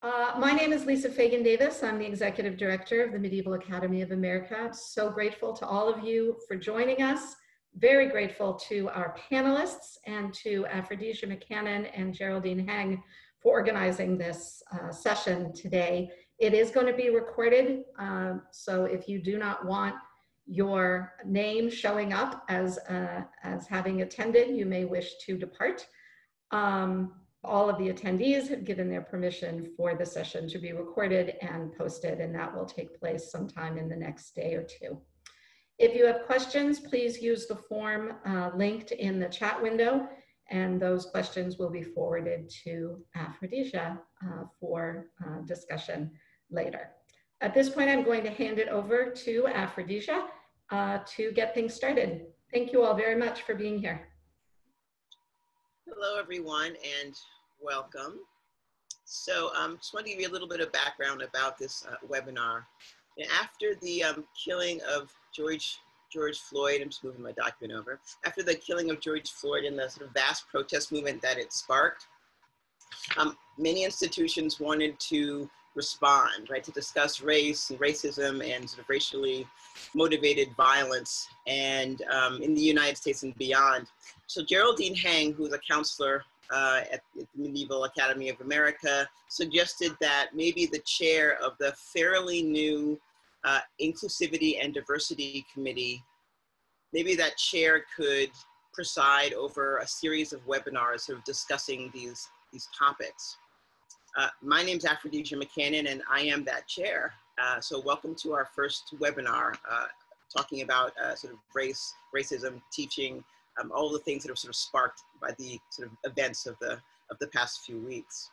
Uh, my name is Lisa Fagan Davis. I'm the Executive Director of the Medieval Academy of America. So grateful to all of you for joining us. Very grateful to our panelists and to Afrodesia McCannon and Geraldine Heng for organizing this uh, session today. It is going to be recorded, uh, so if you do not want your name showing up as, uh, as having attended, you may wish to depart. Um, all of the attendees have given their permission for the session to be recorded and posted, and that will take place sometime in the next day or two. If you have questions, please use the form uh, linked in the chat window, and those questions will be forwarded to Afrodesia uh, for uh, discussion later. At this point, I'm going to hand it over to Afrodesia uh, to get things started. Thank you all very much for being here. Hello, everyone, and welcome. So I um, just want to give you a little bit of background about this uh, webinar. And after the um, killing of George, George Floyd, I'm just moving my document over. After the killing of George Floyd and the sort of vast protest movement that it sparked, um, many institutions wanted to respond, right, to discuss race and racism and sort of racially motivated violence and um, in the United States and beyond. So Geraldine Heng, who's a counselor uh, at the Medieval Academy of America, suggested that maybe the chair of the fairly new uh, Inclusivity and Diversity Committee, maybe that chair could preside over a series of webinars sort of discussing these, these topics. Uh, my name is Afrodesia McCannon and I am that chair. Uh, so welcome to our first webinar uh, talking about uh, sort of race, racism, teaching, um, all the things that are sort of sparked by the sort of events of the, of the past few weeks.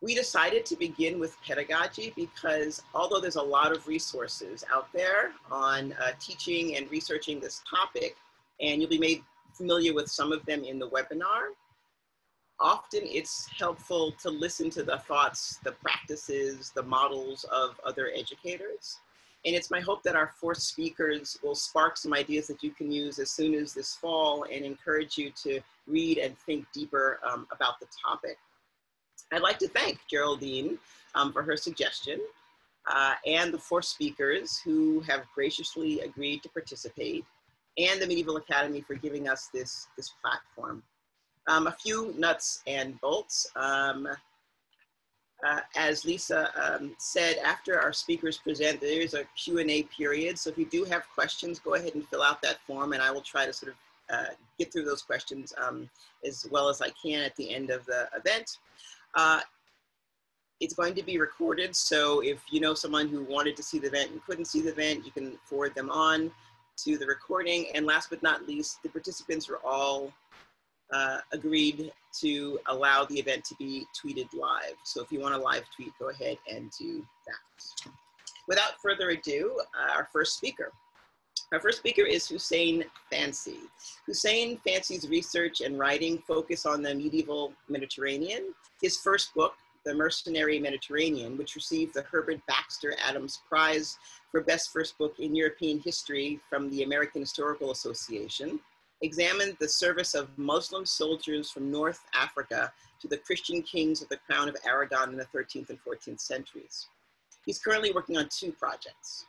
We decided to begin with pedagogy because although there's a lot of resources out there on uh, teaching and researching this topic, and you'll be made familiar with some of them in the webinar, often it's helpful to listen to the thoughts, the practices, the models of other educators. And it's my hope that our four speakers will spark some ideas that you can use as soon as this fall and encourage you to read and think deeper um, about the topic. I'd like to thank Geraldine um, for her suggestion uh, and the four speakers who have graciously agreed to participate and the Medieval Academy for giving us this, this platform. Um, a few nuts and bolts. Um, uh, as Lisa um, said, after our speakers present, there is a Q&A period. So if you do have questions, go ahead and fill out that form and I will try to sort of uh, get through those questions um, as well as I can at the end of the event. Uh, it's going to be recorded, so if you know someone who wanted to see the event and couldn't see the event, you can forward them on to the recording. And last but not least, the participants were all uh, agreed to allow the event to be tweeted live. So if you want a live tweet, go ahead and do that. Without further ado, uh, our first speaker. Our first speaker is Hussein Fancy. Hussein Fancy's research and writing focus on the medieval Mediterranean. His first book, The Mercenary Mediterranean, which received the Herbert Baxter Adams Prize for Best First Book in European History from the American Historical Association, examined the service of Muslim soldiers from North Africa to the Christian kings of the Crown of Aragon in the 13th and 14th centuries. He's currently working on two projects.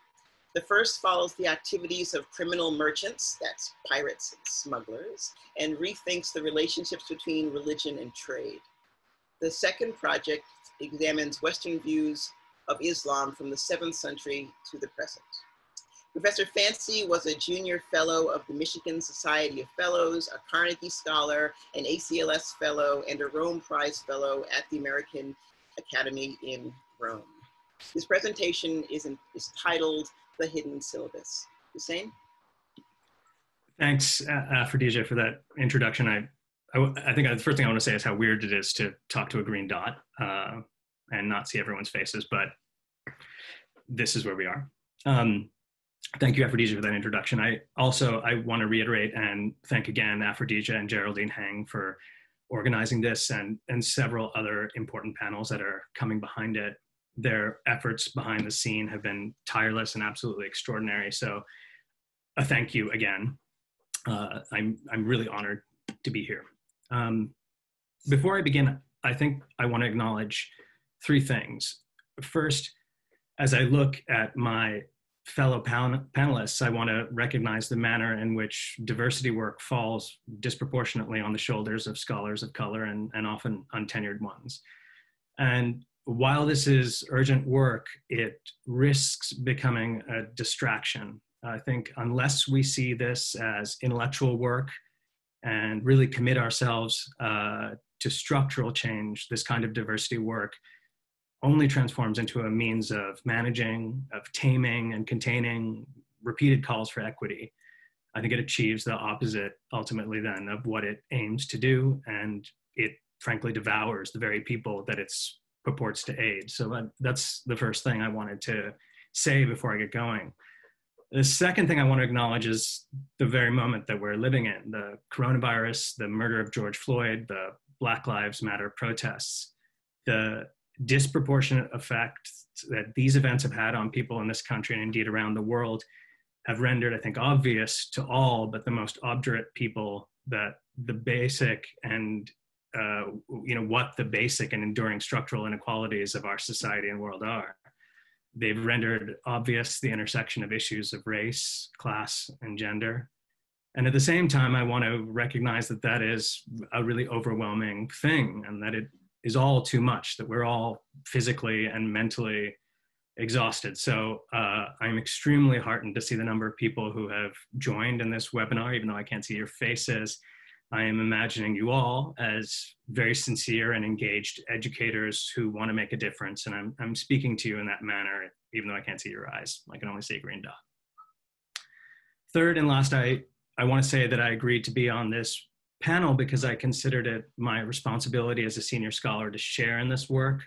The first follows the activities of criminal merchants, that's pirates and smugglers, and rethinks the relationships between religion and trade. The second project examines Western views of Islam from the 7th century to the present. Professor Fancy was a junior fellow of the Michigan Society of Fellows, a Carnegie Scholar, an ACLS Fellow, and a Rome Prize Fellow at the American Academy in Rome. His presentation is, in, is titled The Hidden Syllabus. Hussein? Thanks, uh, uh, Afrodesia, for that introduction. I, I, I, think the first thing I want to say is how weird it is to talk to a green dot uh, and not see everyone's faces, but this is where we are. Um, thank you, Afrodesia, for that introduction. I also I want to reiterate and thank again Afrodesia and Geraldine Heng for organizing this and and several other important panels that are coming behind it. Their efforts behind the scene have been tireless and absolutely extraordinary. So, a thank you again. Uh, I'm I'm really honored to be here. Um, before I begin, I think I want to acknowledge three things. First, as I look at my fellow pan- panelists, I want to recognize the manner in which diversity work falls disproportionately on the shoulders of scholars of color and, and often untenured ones. And while this is urgent work, it risks becoming a distraction. I think unless we see this as intellectual work and really commit ourselves uh, to structural change, this kind of diversity work only transforms into a means of managing, of taming and containing repeated calls for equity. I think it achieves the opposite ultimately then of what it aims to do, and it frankly devours the very people that it purports to aid. So that's the first thing I wanted to say before I get going. The second thing I want to acknowledge is the very moment that we're living in the coronavirus, the murder of George Floyd, the Black Lives Matter protests, the disproportionate effect that these events have had on people in this country and indeed around the world have rendered, I think, obvious to all but the most obdurate people that the basic and uh, you know what the basic and enduring structural inequalities of our society and world are. They've rendered obvious the intersection of issues of race, class, and gender. And at the same time, I want to recognize that that is a really overwhelming thing and that it is all too much, that we're all physically and mentally exhausted. So uh, I'm extremely heartened to see the number of people who have joined in this webinar, even though I can't see your faces. I am imagining you all as very sincere and engaged educators who want to make a difference. And I'm, I'm speaking to you in that manner, even though I can't see your eyes. I can only see a green dot. Third and last, I, I want to say that I agreed to be on this panel because I considered it my responsibility as a senior scholar to share in this work,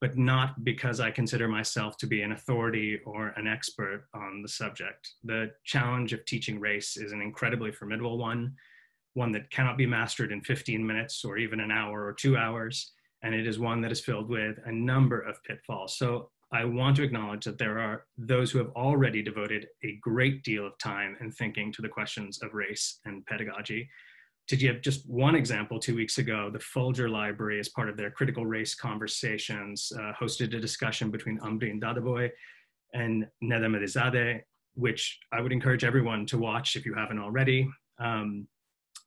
but not because I consider myself to be an authority or an expert on the subject. The challenge of teaching race is an incredibly formidable one, one that cannot be mastered in 15 minutes or even an hour or two hours, and it is one that is filled with a number of pitfalls. So I want to acknowledge that there are those who have already devoted a great deal of time and thinking to the questions of race and pedagogy, to give just one example, two weeks ago, the Folger Library, as part of their critical race conversations, uh, hosted a discussion between Ambreen Dadabhoy and Nedda Mehdizadeh, which I would encourage everyone to watch if you haven't already. Um,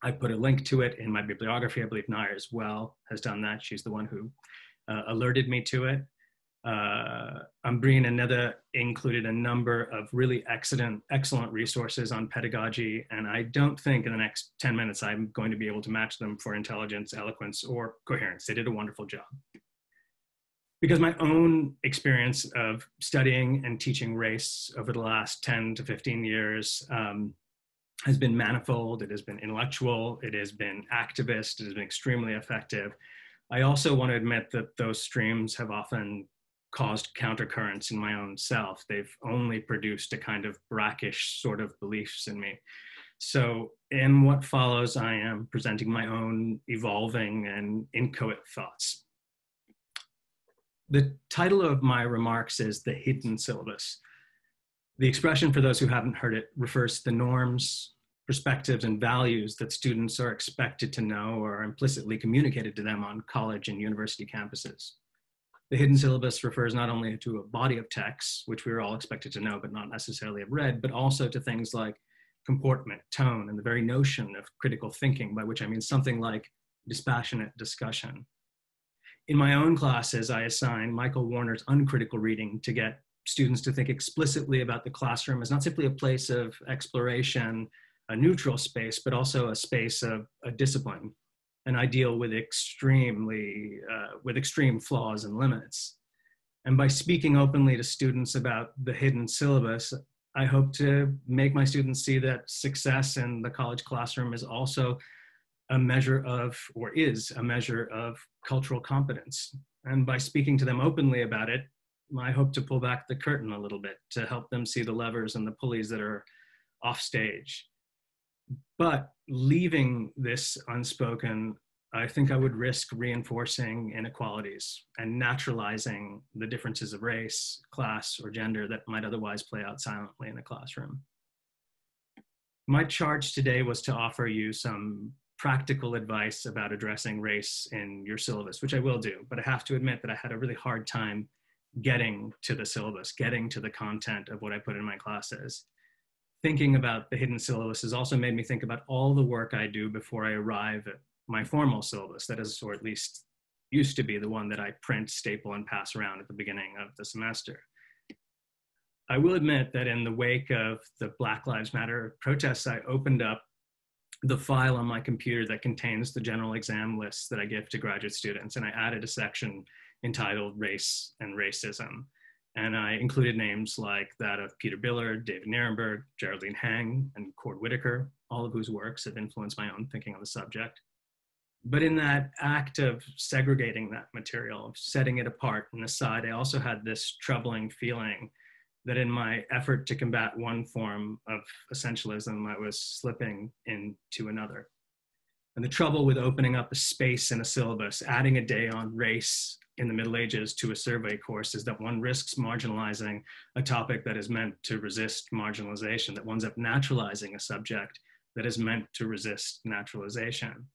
I put a link to it in my bibliography. I believe Nahir as well has done that. She's the one who uh, alerted me to it uh, Ambreen and Nedda included a number of really excellent, excellent resources on pedagogy, and I don't think in the next 10 minutes I'm going to be able to match them for intelligence, eloquence, or coherence. They did a wonderful job. Because my own experience of studying and teaching race over the last 10 to 15 years um, has been manifold, it has been intellectual, it has been activist, it has been extremely effective. I also want to admit that those streams have often caused countercurrents in my own self. They've only produced a kind of brackish sort of beliefs in me. So, in what follows, I am presenting my own evolving and inchoate thoughts. The title of my remarks is The Hidden Syllabus. The expression, for those who haven't heard it, refers to the norms, perspectives, and values that students are expected to know or are implicitly communicated to them on college and university campuses. The hidden syllabus refers not only to a body of texts, which we are all expected to know but not necessarily have read, but also to things like comportment, tone, and the very notion of critical thinking, by which I mean something like dispassionate discussion. In my own classes, I assign Michael Warner's uncritical reading to get students to think explicitly about the classroom as not simply a place of exploration, a neutral space, but also a space of a discipline an ideal with extremely uh, with extreme flaws and limits. And by speaking openly to students about the hidden syllabus, I hope to make my students see that success in the college classroom is also a measure of, or is a measure of cultural competence. And by speaking to them openly about it, I hope to pull back the curtain a little bit to help them see the levers and the pulleys that are off stage. But leaving this unspoken, I think I would risk reinforcing inequalities and naturalizing the differences of race, class, or gender that might otherwise play out silently in the classroom. My charge today was to offer you some practical advice about addressing race in your syllabus, which I will do, but I have to admit that I had a really hard time getting to the syllabus, getting to the content of what I put in my classes. Thinking about the hidden syllabus has also made me think about all the work I do before I arrive at my formal syllabus, that is, or at least used to be the one that I print, staple, and pass around at the beginning of the semester. I will admit that in the wake of the Black Lives Matter protests, I opened up the file on my computer that contains the general exam lists that I give to graduate students, and I added a section entitled Race and Racism. And I included names like that of Peter Biller, David Nirenberg, Geraldine Heng, and Cord Whitaker, all of whose works have influenced my own thinking on the subject. But in that act of segregating that material, of setting it apart and aside, I also had this troubling feeling that in my effort to combat one form of essentialism, I was slipping into another. And the trouble with opening up a space in a syllabus, adding a day on race in the Middle Ages to a survey course is that one risks marginalizing a topic that is meant to resist marginalization, that one's up naturalizing a subject that is meant to resist naturalization.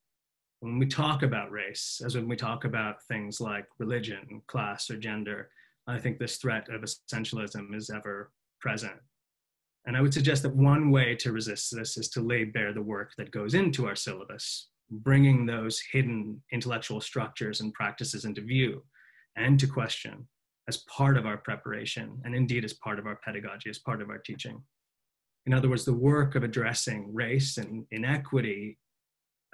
When we talk about race, as when we talk about things like religion, class, or gender, I think this threat of essentialism is ever present. And I would suggest that one way to resist this is to lay bare the work that goes into our syllabus, bringing those hidden intellectual structures and practices into view and to question as part of our preparation, and indeed as part of our pedagogy, as part of our teaching. In other words, the work of addressing race and inequity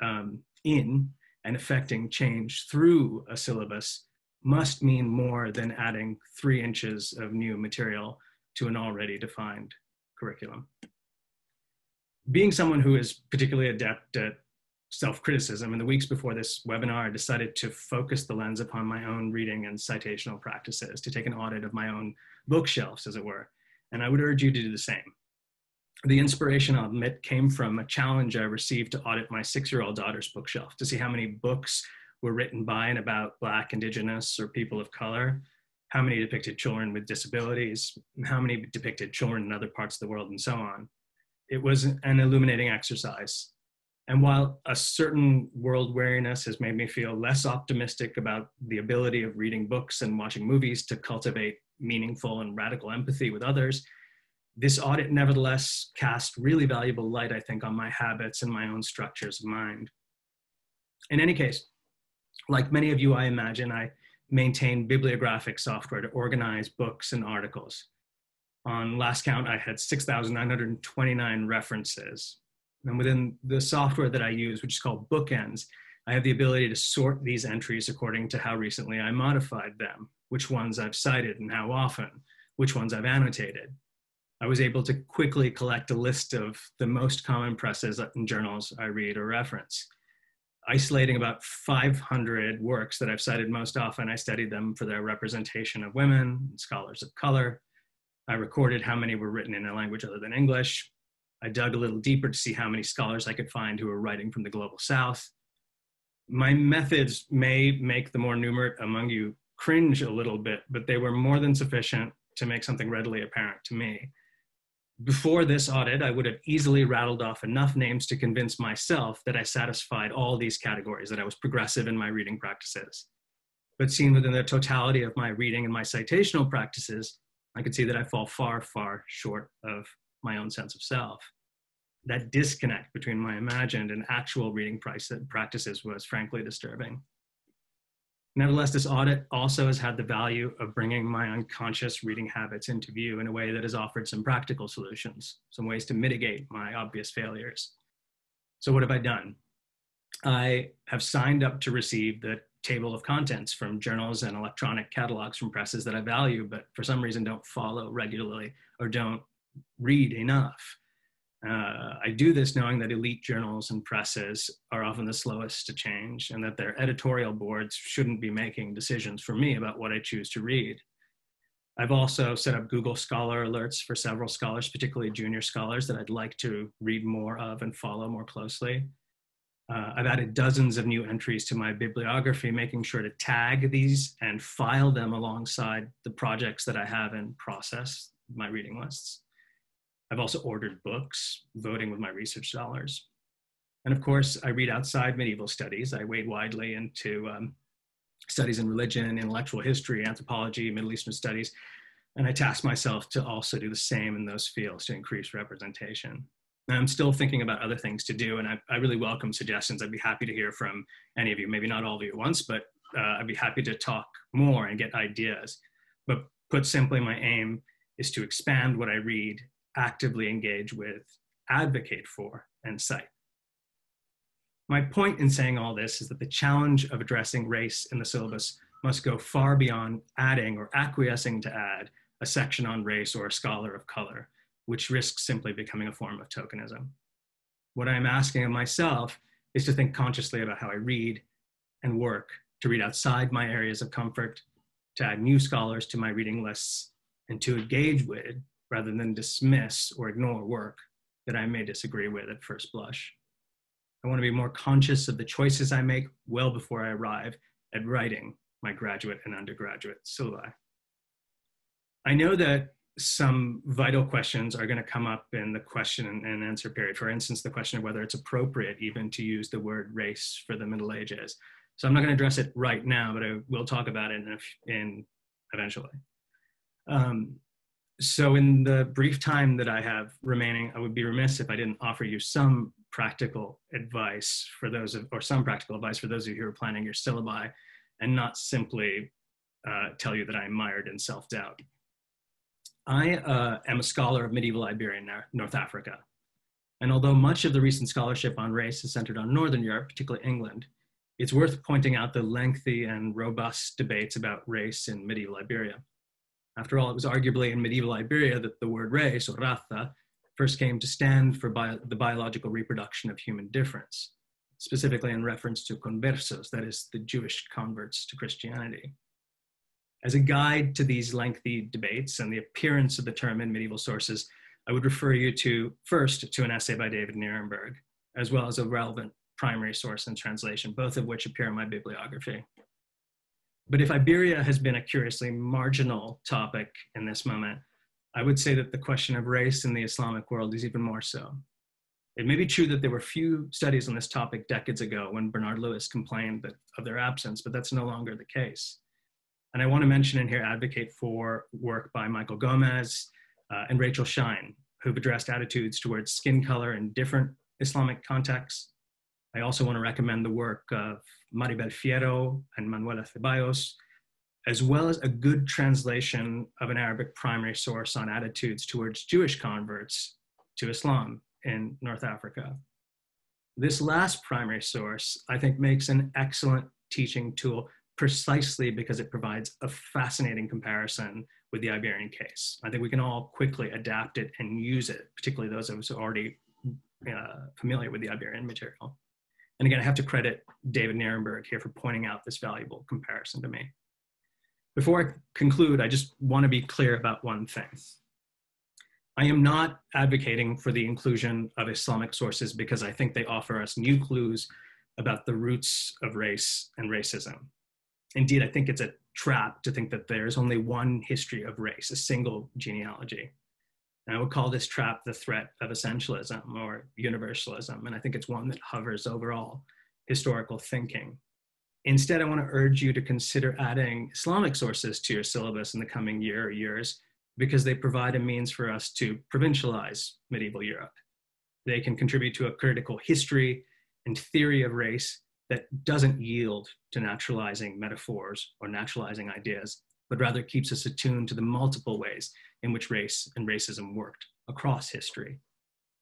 um, in and affecting change through a syllabus must mean more than adding three inches of new material to an already defined curriculum. Being someone who is particularly adept at self-criticism, in the weeks before this webinar, I decided to focus the lens upon my own reading and citational practices, to take an audit of my own bookshelves, as it were. And I would urge you to do the same. The inspiration, I'll admit, came from a challenge I received to audit my six-year-old daughter's bookshelf, to see how many books were written by and about Black, Indigenous, or people of color, how many depicted children with disabilities, how many depicted children in other parts of the world, and so on. It was an illuminating exercise. And while a certain world weariness has made me feel less optimistic about the ability of reading books and watching movies to cultivate meaningful and radical empathy with others, this audit nevertheless cast really valuable light, I think, on my habits and my own structures of mind. In any case, like many of you, I imagine, I maintain bibliographic software to organize books and articles. On last count, I had 6,929 references. And within the software that I use, which is called Bookends, I have the ability to sort these entries according to how recently I modified them, which ones I've cited and how often, which ones I've annotated. I was able to quickly collect a list of the most common presses and journals I read or reference isolating about 500 works that I've cited most often. I studied them for their representation of women, scholars of color. I recorded how many were written in a language other than English. I dug a little deeper to see how many scholars I could find who were writing from the global south. My methods may make the more numerate among you cringe a little bit, but they were more than sufficient to make something readily apparent to me. Before this audit, I would have easily rattled off enough names to convince myself that I satisfied all these categories, that I was progressive in my reading practices. But seen within the totality of my reading and my citational practices, I could see that I fall far, far short of my own sense of self. That disconnect between my imagined and actual reading practices was frankly disturbing. Nevertheless, this audit also has had the value of bringing my unconscious reading habits into view in a way that has offered some practical solutions, some ways to mitigate my obvious failures. So what have I done? I have signed up to receive the table of contents from journals and electronic catalogs from presses that I value, but for some reason don't follow regularly or don't read enough. Uh, I do this knowing that elite journals and presses are often the slowest to change and that their editorial boards shouldn't be making decisions for me about what I choose to read. I've also set up Google Scholar alerts for several scholars, particularly junior scholars that I'd like to read more of and follow more closely. Uh, I've added dozens of new entries to my bibliography, making sure to tag these and file them alongside the projects that I have in process, my reading lists. I've also ordered books, voting with my research dollars. And of course, I read outside medieval studies. I wade widely into um, studies in religion, intellectual history, anthropology, Middle Eastern studies. And I task myself to also do the same in those fields to increase representation. And I'm still thinking about other things to do, and I, I, really welcome suggestions. I'd be happy to hear from any of you, maybe not all of you at once, but uh, I'd be happy to talk more and get ideas. But put simply, my aim is to expand what I read, actively engage with, advocate for, and cite. My point in saying all this is that the challenge of addressing race in the syllabus must go far beyond adding or acquiescing to add a section on race or a scholar of color, which risks simply becoming a form of tokenism. What I'm asking of myself is to think consciously about how I read and work, to read outside my areas of comfort, to add new scholars to my reading lists, and to engage with rather than dismiss or ignore work that I may disagree with at first blush. I want to be more conscious of the choices I make well before I arrive at writing my graduate and undergraduate syllabi. I know that some vital questions are going to come up in the question and answer period. For instance, the question of whether it's appropriate even to use the word race for the Middle Ages. So I'm not going to address it right now, but I will talk about it in, in eventually. Um, so in the brief time that I have remaining, I would be remiss if I didn't offer you some practical advice for those of, or some practical advice for those of you who are planning your syllabi and not simply uh, tell you that I'm mired in self-doubt. I uh, am a scholar of medieval Iberia in North Africa. And although much of the recent scholarship on race is centered on Northern Europe, particularly England, it's worth pointing out the lengthy and robust debates about race in medieval Iberia. After all, it was arguably in medieval Iberia that the word race, or raza, first came to stand for bio the biological reproduction of human difference, specifically in reference to conversos, that is, the Jewish converts to Christianity. As a guide to these lengthy debates and the appearance of the term in medieval sources, I would refer you to first to an essay by David Nirenberg, as well as a relevant primary source and translation, both of which appear in my bibliography. But if Iberia has been a curiously marginal topic in this moment, I would say that the question of race in the Islamic world is even more so. It may be true that there were few studies on this topic decades ago when Bernard Lewis complained that, of their absence, but that's no longer the case. And I want to mention in here advocate for work by Michael Gomez uh, and Rachel Schine, who've addressed attitudes towards skin color in different Islamic contexts. I also want to recommend the work of Maribel Fierro and Manuela Ceballos, as well as a good translation of an Arabic primary source on attitudes towards Jewish converts to Islam in North Africa. This last primary source, I think, makes an excellent teaching tool precisely because it provides a fascinating comparison with the Iberian case. I think we can all quickly adapt it and use it, particularly those of us who are already uh, familiar with the Iberian material. And again, I have to credit David Nirenberg here for pointing out this valuable comparison to me. Before I conclude, I just want to be clear about one thing. I am not advocating for the inclusion of Islamic sources because I think they offer us new clues about the roots of race and racism. Indeed, I think it's a trap to think that there's only one history of race, a single genealogy. And I would call this trap the threat of essentialism or universalism. And I think it's one that hovers over all historical thinking. Instead, I want to urge you to consider adding Islamic sources to your syllabus in the coming year or years because they provide a means for us to provincialize medieval Europe. They can contribute to a critical history and theory of race that doesn't yield to naturalizing metaphors or naturalizing ideas, but rather keeps us attuned to the multiple ways in which race and racism worked across history.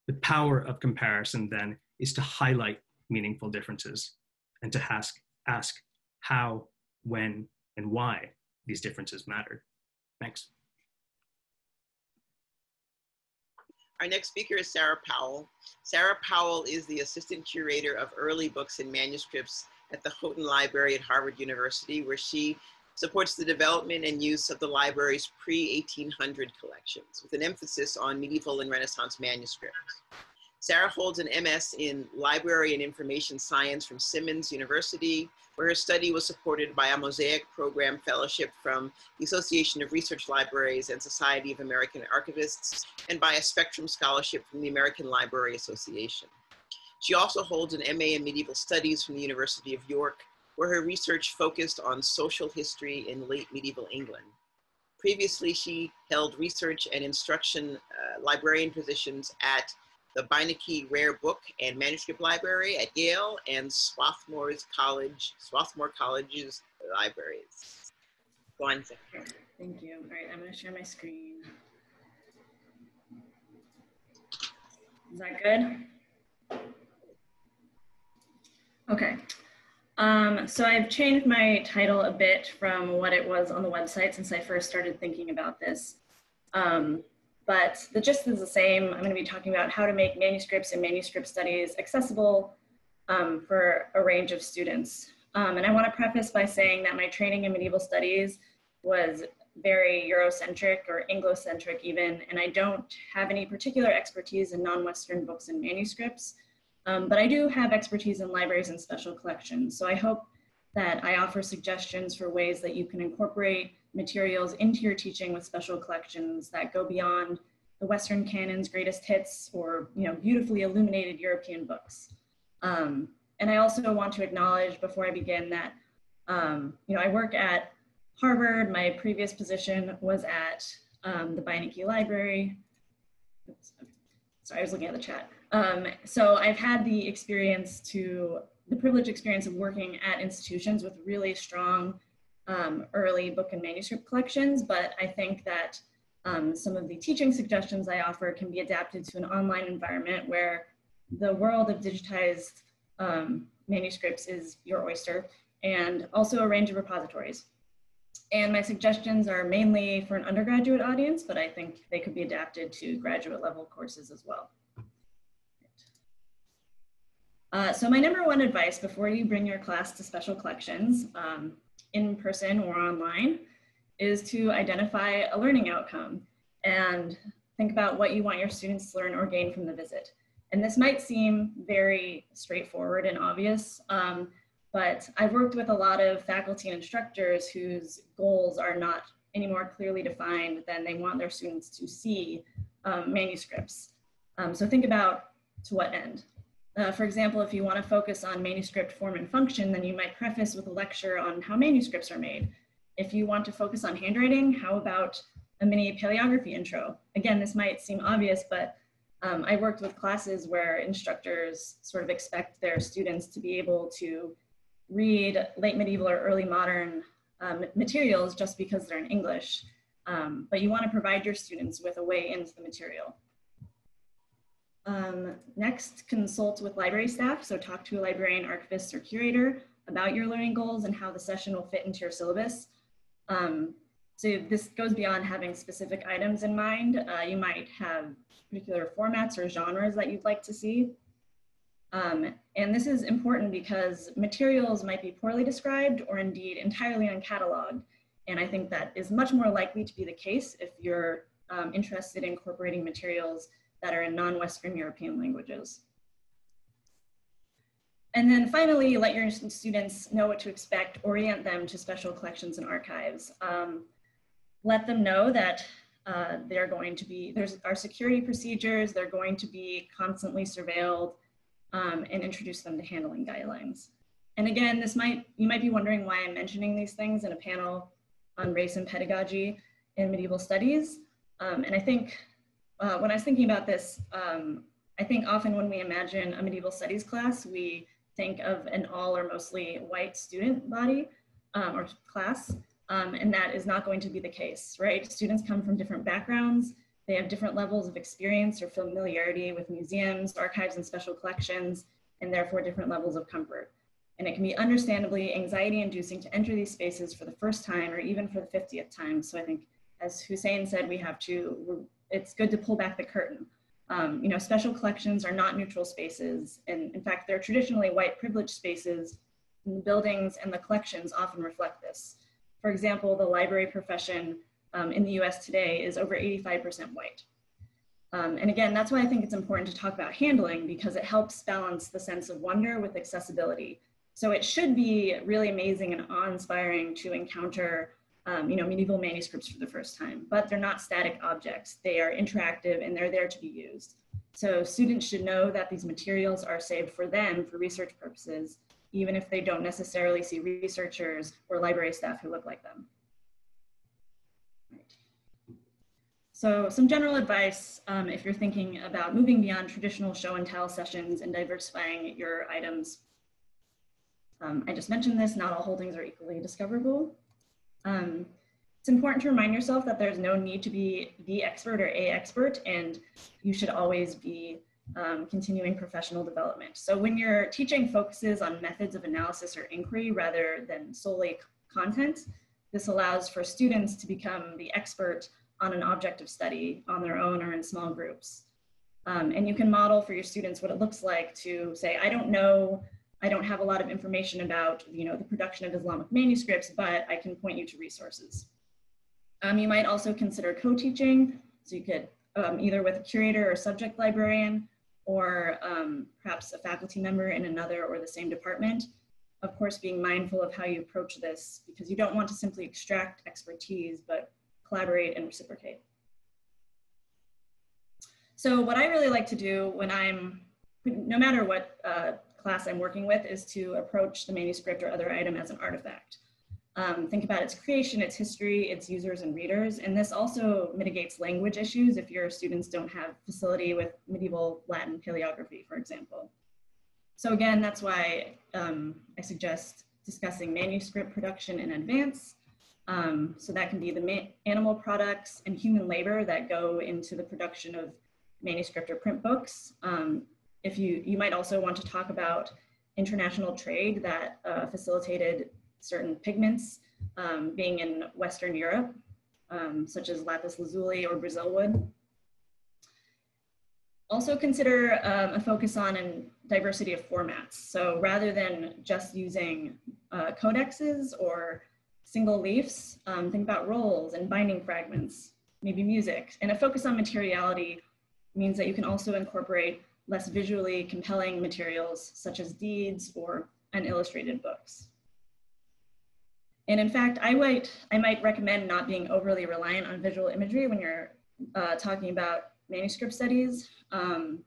The power of comparison then is to highlight meaningful differences and to ask, ask how, when, and why these differences mattered. Thanks. Our next speaker is Sara Powell. Sara Powell is the assistant curator of early books and manuscripts at the Houghton Library at Harvard University, where she supports the development and use of the library's pre-1800 collections, with an emphasis on medieval and Renaissance manuscripts. Sara holds an MS in Library and Information Science from Simmons University, where her study was supported by a Mosaic Program Fellowship from the Association of Research Libraries and Society of American Archivists, and by a Spectrum Scholarship from the American Library Association. She also holds an MA in Medieval Studies from the University of York, where her research focused on social history in late medieval England. Previously, she held research and instruction uh, librarian positions at the Beinecke Rare Book and Manuscript Library at Yale and Swarthmore's College, Swarthmore College's libraries. Go on, Sara. Thank you. All right, I'm going to share my screen. Is that good? Okay. Um, so I've changed my title a bit from what it was on the website since I first started thinking about this. Um, but the gist is the same. I'm going to be talking about how to make manuscripts and manuscript studies accessible um, for a range of students. Um, and I want to preface by saying that my training in medieval studies was very Eurocentric or Anglocentric even, and I don't have any particular expertise in non-Western books and manuscripts, um, but I do have expertise in libraries and special collections. So I hope that I offer suggestions for ways that you can incorporate materials into your teaching with special collections that go beyond the Western canon's greatest hits or you know beautifully illuminated European books. Um, and I also want to acknowledge before I begin that um, you know I work at Harvard. My previous position was at um, the Beinecke Library. Oops, sorry, I was looking at the chat. Um, so I've had the experience to the privileged experience of working at institutions with really strong um, early book and manuscript collections, but I think that um, some of the teaching suggestions I offer can be adapted to an online environment where the world of digitized um, manuscripts is your oyster, and also a range of repositories. And my suggestions are mainly for an undergraduate audience, but I think they could be adapted to graduate level courses as well. Uh, so my number one advice before you bring your class to special collections, um, in person or online, is to identify a learning outcome and think about what you want your students to learn or gain from the visit. And this might seem very straightforward and obvious, um, but I've worked with a lot of faculty and instructors whose goals are not any more clearly defined than they want their students to see um, manuscripts. Um, so think about to what end. Uh, for example, if you want to focus on manuscript form and function, then you might preface with a lecture on how manuscripts are made. If you want to focus on handwriting, how about a mini paleography intro? Again, this might seem obvious, but um, I worked with classes where instructors sort of expect their students to be able to read late medieval or early modern um, materials just because they're in English. Um, but you want to provide your students with a way into the material. Um, next, consult with library staff. So talk to a librarian, archivist, or curator about your learning goals and how the session will fit into your syllabus. Um, so this goes beyond having specific items in mind. Uh, you might have particular formats or genres that you'd like to see. Um, and this is important because materials might be poorly described or indeed entirely uncatalogued. And I think that is much more likely to be the case if you're um, interested in incorporating materials that are in non-Western European languages. And then finally, let your students know what to expect, orient them to special collections and archives. Um, let them know that uh, they're going to be, there's our security procedures, they're going to be constantly surveilled um, and introduce them to handling guidelines. And again, this might, you might be wondering why I'm mentioning these things in a panel on race and pedagogy in medieval studies. Um, and I think uh, when I was thinking about this, um, I think often when we imagine a medieval studies class, we think of an all or mostly white student body um, or class, um, and that is not going to be the case, right? Students come from different backgrounds, they have different levels of experience or familiarity with museums, archives, and special collections, and therefore different levels of comfort. And it can be understandably anxiety inducing to enter these spaces for the first time or even for the 50th time. So I think, as Hussein said, we have to it's good to pull back the curtain. Um, you know, special collections are not neutral spaces. And in fact, they're traditionally white privileged spaces. And the buildings and the collections often reflect this. For example, the library profession um, in the US today is over 85% white. Um, and again, that's why I think it's important to talk about handling because it helps balance the sense of wonder with accessibility. So it should be really amazing and awe-inspiring to encounter um, you know, medieval manuscripts for the first time, but they're not static objects. They are interactive and they're there to be used. So students should know that these materials are saved for them for research purposes, even if they don't necessarily see researchers or library staff who look like them. So some general advice um, if you're thinking about moving beyond traditional show and tell sessions and diversifying your items. Um, I just mentioned this, not all holdings are equally discoverable. Um, it's important to remind yourself that there's no need to be the expert or a expert and you should always be um, continuing professional development. So when your teaching focuses on methods of analysis or inquiry rather than solely content, this allows for students to become the expert on an object of study on their own or in small groups. Um, and you can model for your students what it looks like to say, I don't know, I don't have a lot of information about you know, the production of Islamic manuscripts, but I can point you to resources. Um, you might also consider co-teaching. So you could um, either with a curator or subject librarian, or um, perhaps a faculty member in another or the same department. Of course, being mindful of how you approach this because you don't want to simply extract expertise, but collaborate and reciprocate. So what I really like to do when I'm, no matter what uh, class I'm working with, is to approach the manuscript or other item as an artifact. Um, think about its creation, its history, its users and readers. And this also mitigates language issues if your students don't have facility with medieval Latin paleography, for example. So again, that's why um, I suggest discussing manuscript production in advance um, so that can be the animal products and human labor that go into the production of manuscript or print books. If you, you might also want to talk about international trade that uh, facilitated certain pigments um, being in Western Europe, um, such as lapis lazuli or Brazil wood. Also consider um, a focus on a diversity of formats. So rather than just using uh, codexes or single leaves, um, think about rolls and binding fragments, maybe music. And a focus on materiality means that you can also incorporate less visually compelling materials such as deeds or unillustrated books. And in fact, I might, I might recommend not being overly reliant on visual imagery when you're uh, talking about manuscript studies. Um,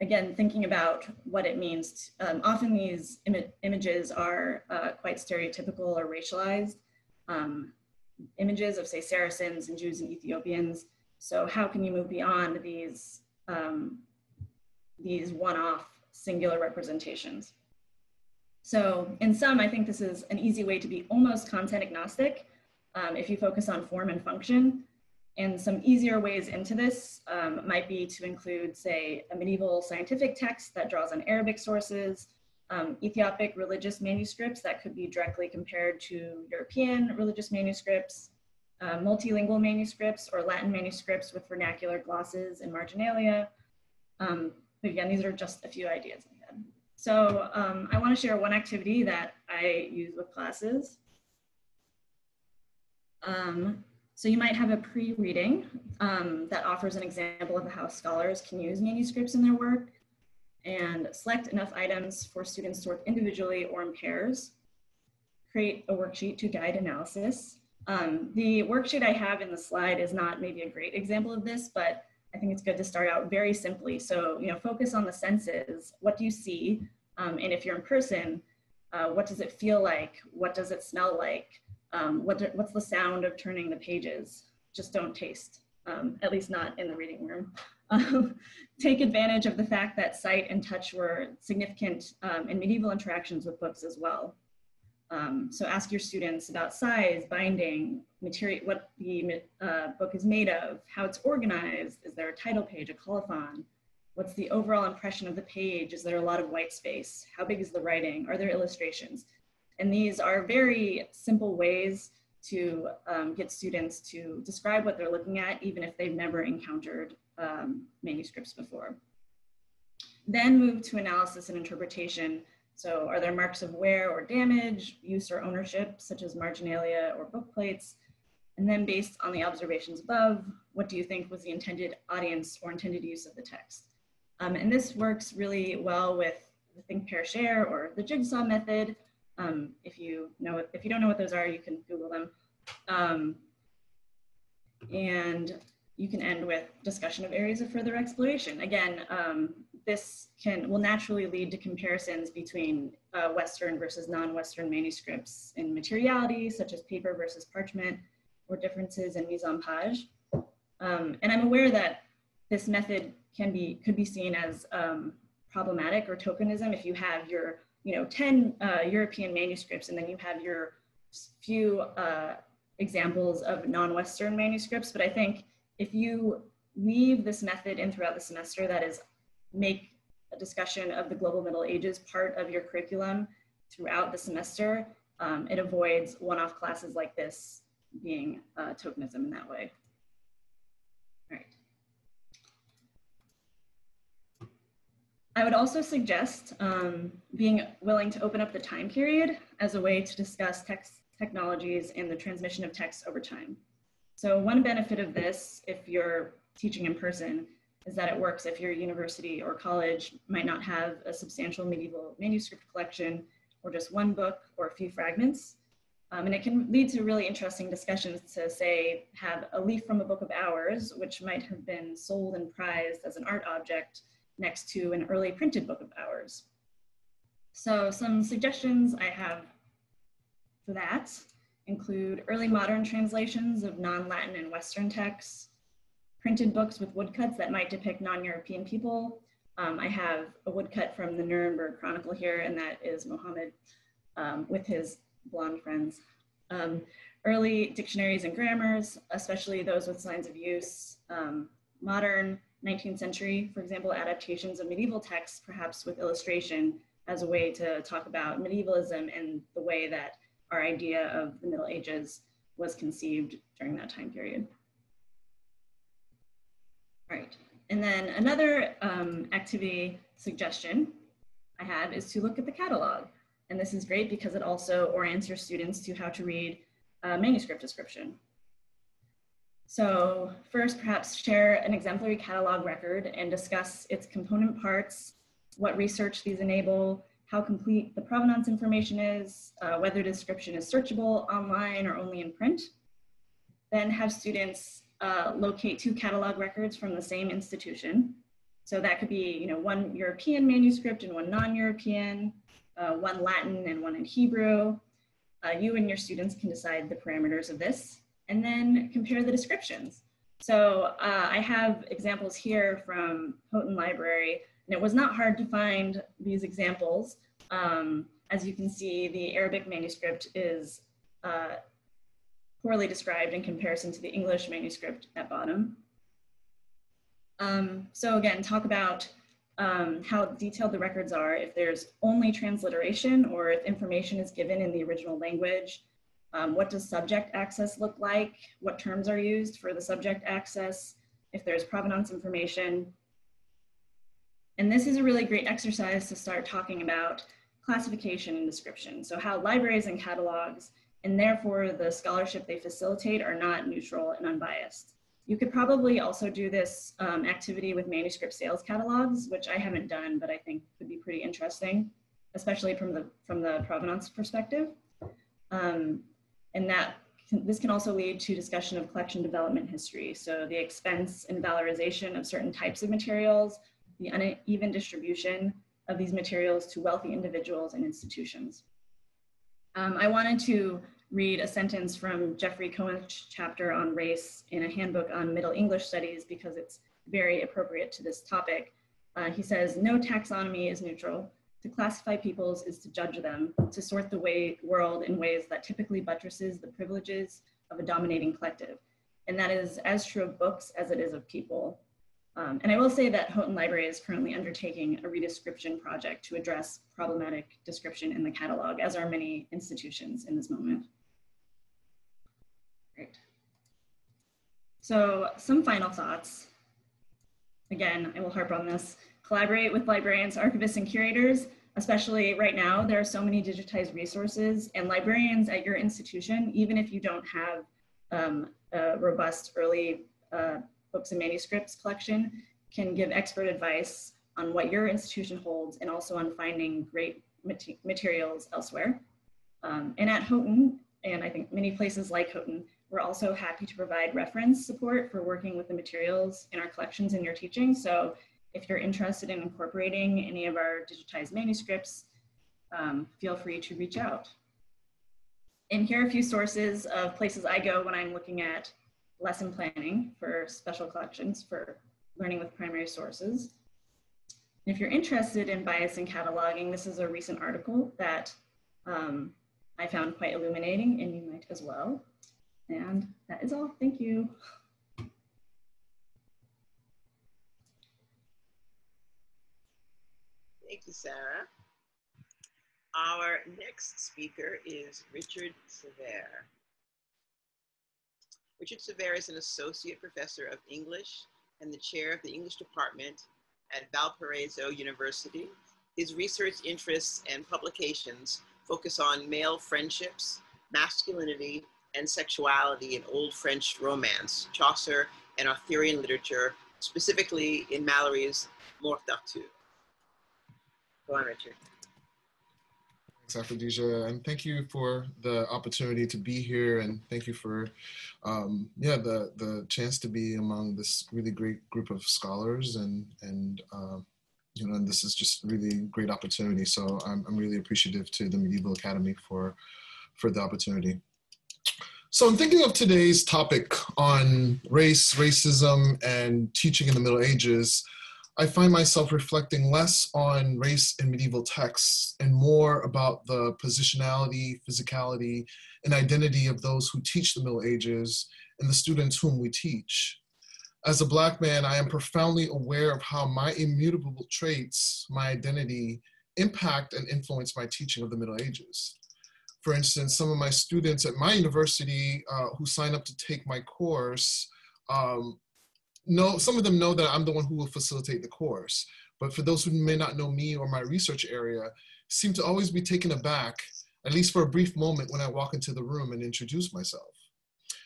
again, thinking about what it means. To, um, often these Im images are uh, quite stereotypical or racialized um, images of, say, Saracens and Jews and Ethiopians. So how can you move beyond these, um, these one-off singular representations? So in sum, I think this is an easy way to be almost content agnostic um, if you focus on form and function. And some easier ways into this um, might be to include, say, a medieval scientific text that draws on Arabic sources, um, Ethiopic religious manuscripts that could be directly compared to European religious manuscripts, uh, multilingual manuscripts or Latin manuscripts with vernacular glosses and marginalia. Um, again, these are just a few ideas I had. So um, I wanna share one activity that I use with classes. Um, so you might have a pre-reading um, that offers an example of how scholars can use manuscripts in their work and select enough items for students to work individually or in pairs. Create a worksheet to guide analysis. Um, the worksheet I have in the slide is not maybe a great example of this, but I think it's good to start out very simply. So, you know, focus on the senses. What do you see? Um, and if you're in person, uh, what does it feel like? What does it smell like? Um, what, what's the sound of turning the pages? Just don't taste, um, at least not in the reading room. Um, take advantage of the fact that sight and touch were significant um, in medieval interactions with books as well. Um, so ask your students about size, binding, material, what the uh, book is made of, how it's organized, is there a title page, a colophon, what's the overall impression of the page, is there a lot of white space, how big is the writing, are there illustrations? And these are very simple ways to um, get students to describe what they're looking at, even if they've never encountered um, manuscripts before. Then move to analysis and interpretation. So are there marks of wear or damage, use or ownership, such as marginalia or book plates? And then based on the observations above, what do you think was the intended audience or intended use of the text? Um, and this works really well with the think, pair, share or the jigsaw method, um, if you know, if you don't know what those are, you can Google them. Um, and you can end with discussion of areas of further exploration. Again, um, this can will naturally lead to comparisons between uh, Western versus non-Western manuscripts in materiality, such as paper versus parchment, or differences in mise en page. Um, and I'm aware that this method can be could be seen as um, problematic or tokenism if you have your you know 10 uh, European manuscripts and then you have your few uh, examples of non-Western manuscripts. But I think if you weave this method in throughout the semester, that is make a discussion of the global Middle Ages part of your curriculum throughout the semester, um, it avoids one-off classes like this being uh, tokenism in that way. All right. I would also suggest um, being willing to open up the time period as a way to discuss text technologies and the transmission of text over time. So one benefit of this, if you're teaching in person, is that it works if your university or college might not have a substantial medieval manuscript collection or just one book or a few fragments. Um, and it can lead to really interesting discussions to say, have a leaf from a book of hours, which might have been sold and prized as an art object next to an early printed book of hours. So some suggestions I have for that include early modern translations of non-Latin and Western texts, printed books with woodcuts that might depict non-European people. Um, I have a woodcut from the Nuremberg Chronicle here, and that is Muhammad um, with his blonde friends. Um, early dictionaries and grammars, especially those with signs of use. Um, modern 19th century, for example, adaptations of medieval texts, perhaps with illustration as a way to talk about medievalism and the way that our idea of the Middle Ages was conceived during that time period. All right, and then another um, activity suggestion I have is to look at the catalog. And this is great because it also orients your students to how to read a manuscript description. So first, perhaps share an exemplary catalog record and discuss its component parts, what research these enable, how complete the provenance information is, uh, whether description is searchable online or only in print. Then have students uh, locate two catalog records from the same institution. So that could be, you know, one European manuscript and one non-European, uh, one Latin and one in Hebrew. Uh, you and your students can decide the parameters of this and then compare the descriptions. So uh, I have examples here from Houghton Library, and it was not hard to find these examples. Um, as you can see, the Arabic manuscript is uh, poorly described in comparison to the English manuscript at bottom. Um, so again, talk about um, how detailed the records are, if there's only transliteration or if information is given in the original language. Um, what does subject access look like? What terms are used for the subject access? If there's provenance information. And this is a really great exercise to start talking about classification and description. So how libraries and catalogs and therefore the scholarship they facilitate are not neutral and unbiased. You could probably also do this um, activity with manuscript sales catalogs, which I haven't done, but I think could be pretty interesting, especially from the, from the provenance perspective. Um, and that this can also lead to discussion of collection development history. So the expense and valorization of certain types of materials, the uneven distribution of these materials to wealthy individuals and institutions. Um, I wanted to read a sentence from Jeffrey Cohen's chapter on race in a handbook on Middle English studies because it's very appropriate to this topic. Uh, he says, no taxonomy is neutral. To classify peoples is to judge them, to sort the way, world in ways that typically buttresses the privileges of a dominating collective. And that is as true of books as it is of people. Um, and I will say that Houghton Library is currently undertaking a redescription project to address problematic description in the catalog, as are many institutions in this moment. Great. So some final thoughts. Again, I will harp on this. Collaborate with librarians, archivists, and curators, especially right now, there are so many digitized resources and librarians at your institution, even if you don't have um, a robust early uh, books and manuscripts collection, can give expert advice on what your institution holds and also on finding great materials elsewhere. Um, and at Houghton, and I think many places like Houghton, we're also happy to provide reference support for working with the materials in our collections in your teaching. So if you're interested in incorporating any of our digitized manuscripts, um, feel free to reach out. And here are a few sources of places I go when I'm looking at lesson planning for special collections for learning with primary sources. And if you're interested in bias and cataloging, this is a recent article that um, I found quite illuminating and you might as well. And that is all, thank you. Thank you, Sara. Our next speaker is Richard Sévère. Richard Sévère is an associate professor of English and the chair of the English department at Valparaiso University. His research interests and publications focus on male friendships, masculinity, and sexuality in Old French Romance, Chaucer, and Arthurian literature, specifically in Malory's Morte d'Arthur. Go on, Richard. Thanks, Afrodesia, and thank you for the opportunity to be here, and thank you for, um, yeah, the the chance to be among this really great group of scholars, and and uh, you know, and this is just really great opportunity. So I'm I'm really appreciative to the Medieval Academy for for the opportunity. So I'm thinking of today's topic on race, racism, and teaching in the Middle Ages. I find myself reflecting less on race in medieval texts and more about the positionality, physicality, and identity of those who teach the Middle Ages and the students whom we teach. As a Black man, I am profoundly aware of how my immutable traits, my identity, impact and influence my teaching of the Middle Ages. For instance, some of my students at my university uh, who sign up to take my course um, know some of them know that I'm the one who will facilitate the course. But for those who may not know me or my research area, seem to always be taken aback, at least for a brief moment when I walk into the room and introduce myself.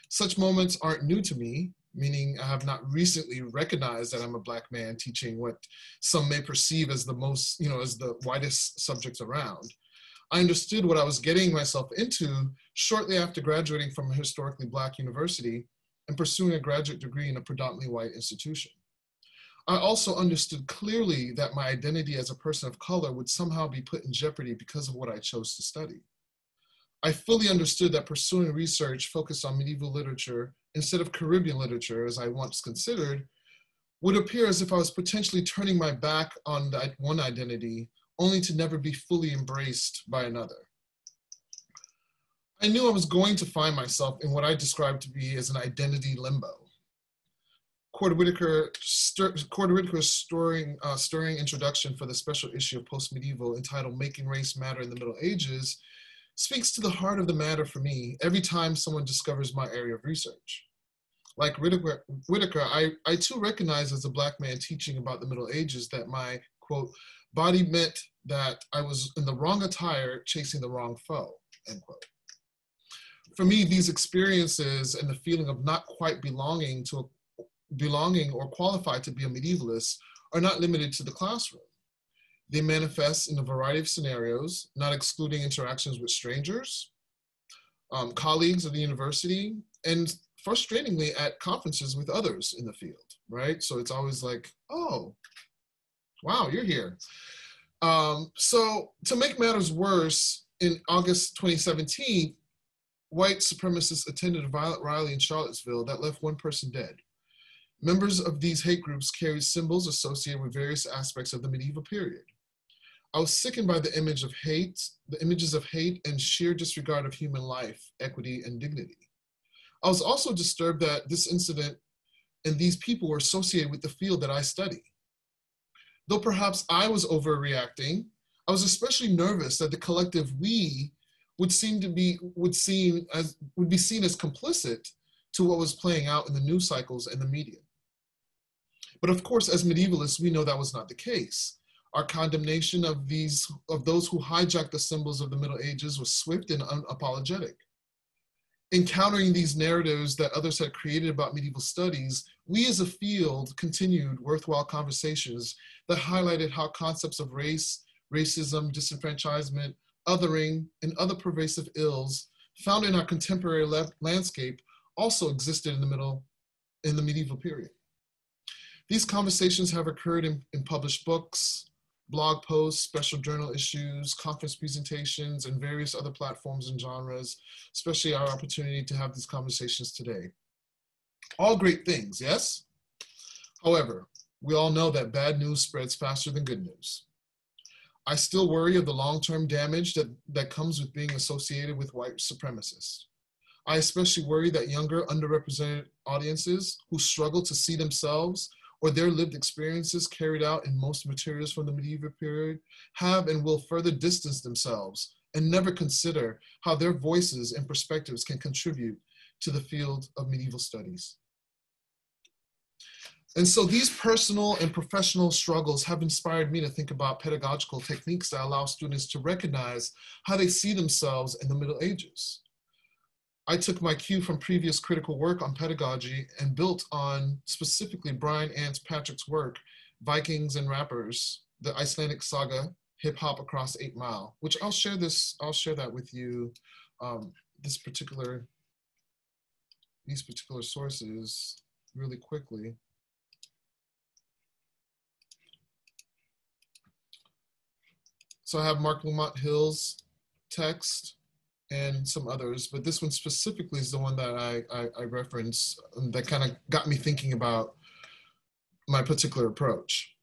Such moments aren't new to me, meaning I have not recently recognized that I'm a black man teaching what some may perceive as the most, you know, as the widest subjects around. I understood what I was getting myself into shortly after graduating from a historically black university and pursuing a graduate degree in a predominantly white institution. I also understood clearly that my identity as a person of color would somehow be put in jeopardy because of what I chose to study. I fully understood that pursuing research focused on medieval literature instead of Caribbean literature, as I once considered, would appear as if I was potentially turning my back on that one identity only to never be fully embraced by another. I knew I was going to find myself in what I described to be as an identity limbo. Corder Whitaker, stir, Corder Whitaker's stirring, uh, stirring introduction for the special issue of Post Medieval entitled Making Race Matter in the Middle Ages speaks to the heart of the matter for me every time someone discovers my area of research. Like Whitaker, Whitaker I, I too recognize as a Black man teaching about the Middle Ages that my, quote, body meant that I was in the wrong attire chasing the wrong foe, end quote for me, these experiences and the feeling of not quite belonging to a, belonging or qualified to be a medievalist are not limited to the classroom. They manifest in a variety of scenarios, not excluding interactions with strangers, um, colleagues of the university, and frustratingly at conferences with others in the field, right? So it's always like, oh, wow, you're here. Um, so to make matters worse, in August 2017, white supremacists attended a violent rally in Charlottesville that left one person dead. Members of these hate groups carried symbols associated with various aspects of the medieval period. I was sickened by the image of hate, the images of hate and sheer disregard of human life, equity, and dignity. I was also disturbed that this incident and these people were associated with the field that I study. Though perhaps I was overreacting, I was especially nervous that the collective we would seem to be would seem as would be seen as complicit to what was playing out in the news cycles and the media. But of course, as medievalists, we know that was not the case. Our condemnation of these of those who hijacked the symbols of the Middle Ages was swift and unapologetic. Encountering these narratives that others had created about medieval studies, we as a field continued worthwhile conversations that highlighted how concepts of race, racism, disenfranchisement, othering, and other pervasive ills found in our contemporary landscape also existed in the middle, in the medieval period. These conversations have occurred in, in published books, blog posts, special journal issues, conference presentations, and various other platforms and genres, especially our opportunity to have these conversations today. All great things, yes? However, we all know that bad news spreads faster than good news. I still worry of the long-term damage that, that comes with being associated with white supremacists. I especially worry that younger underrepresented audiences who struggle to see themselves or their lived experiences carried out in most materials from the medieval period have and will further distance themselves and never consider how their voices and perspectives can contribute to the field of medieval studies. And so these personal and professional struggles have inspired me to think about pedagogical techniques that allow students to recognize how they see themselves in the Middle Ages. I took my cue from previous critical work on pedagogy and built on specifically Brian Ants Patrick's work, Vikings and Rappers, the Icelandic saga, Hip Hop Across Eight Mile, which I'll share this, I'll share that with you, um, this particular, these particular sources really quickly. So I have Marc Lamont Hill's text and some others, but this one specifically is the one that I, I, I reference um, that kind of got me thinking about my particular approach.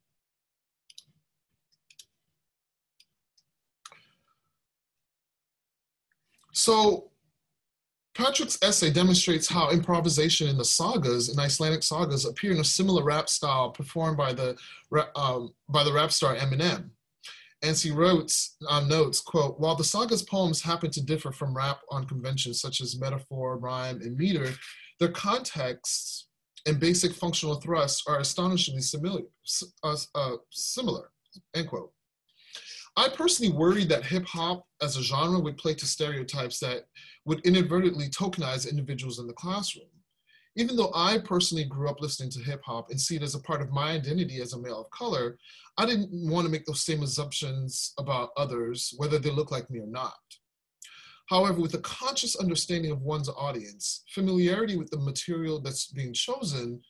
So Patrick's essay demonstrates how improvisation in the sagas, in Icelandic sagas, appear in a similar rap style performed by the, um, by the rap star Eminem. And she wrote on notes, quote, while the saga's poems happen to differ from rap on conventions such as metaphor, rhyme, and meter, their contexts and basic functional thrusts are astonishingly similar, uh, uh, similar, end quote. I personally worried that hip hop as a genre would play to stereotypes that would inadvertently tokenize individuals in the classroom. Even though I personally grew up listening to hip hop and see it as a part of my identity as a male of color, I didn't want to make those same assumptions about others, whether they look like me or not. However, with a conscious understanding of one's audience, familiarity with the material that's being chosen,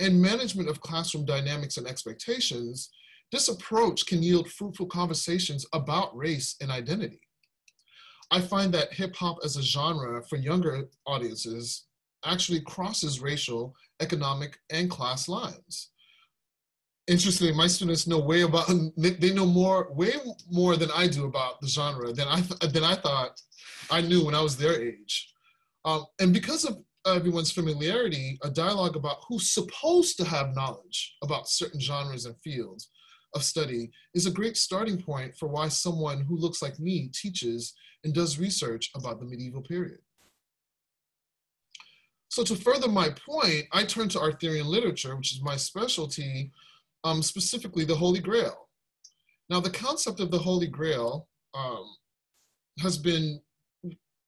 and management of classroom dynamics and expectations, this approach can yield fruitful conversations about race and identity. I find that hip hop as a genre for younger audiences actually crosses racial, economic, and class lines. Interestingly, my students know way about they know more way more than I do about the genre than I than I thought I knew when I was their age. Um, and because of everyone's familiarity, a dialogue about who's supposed to have knowledge about certain genres and fields of study is a great starting point for why someone who looks like me teaches and does research about the medieval period. So to further my point, I turn to Arthurian literature, which is my specialty, um, specifically the Holy Grail. Now, the concept of the Holy Grail um, has been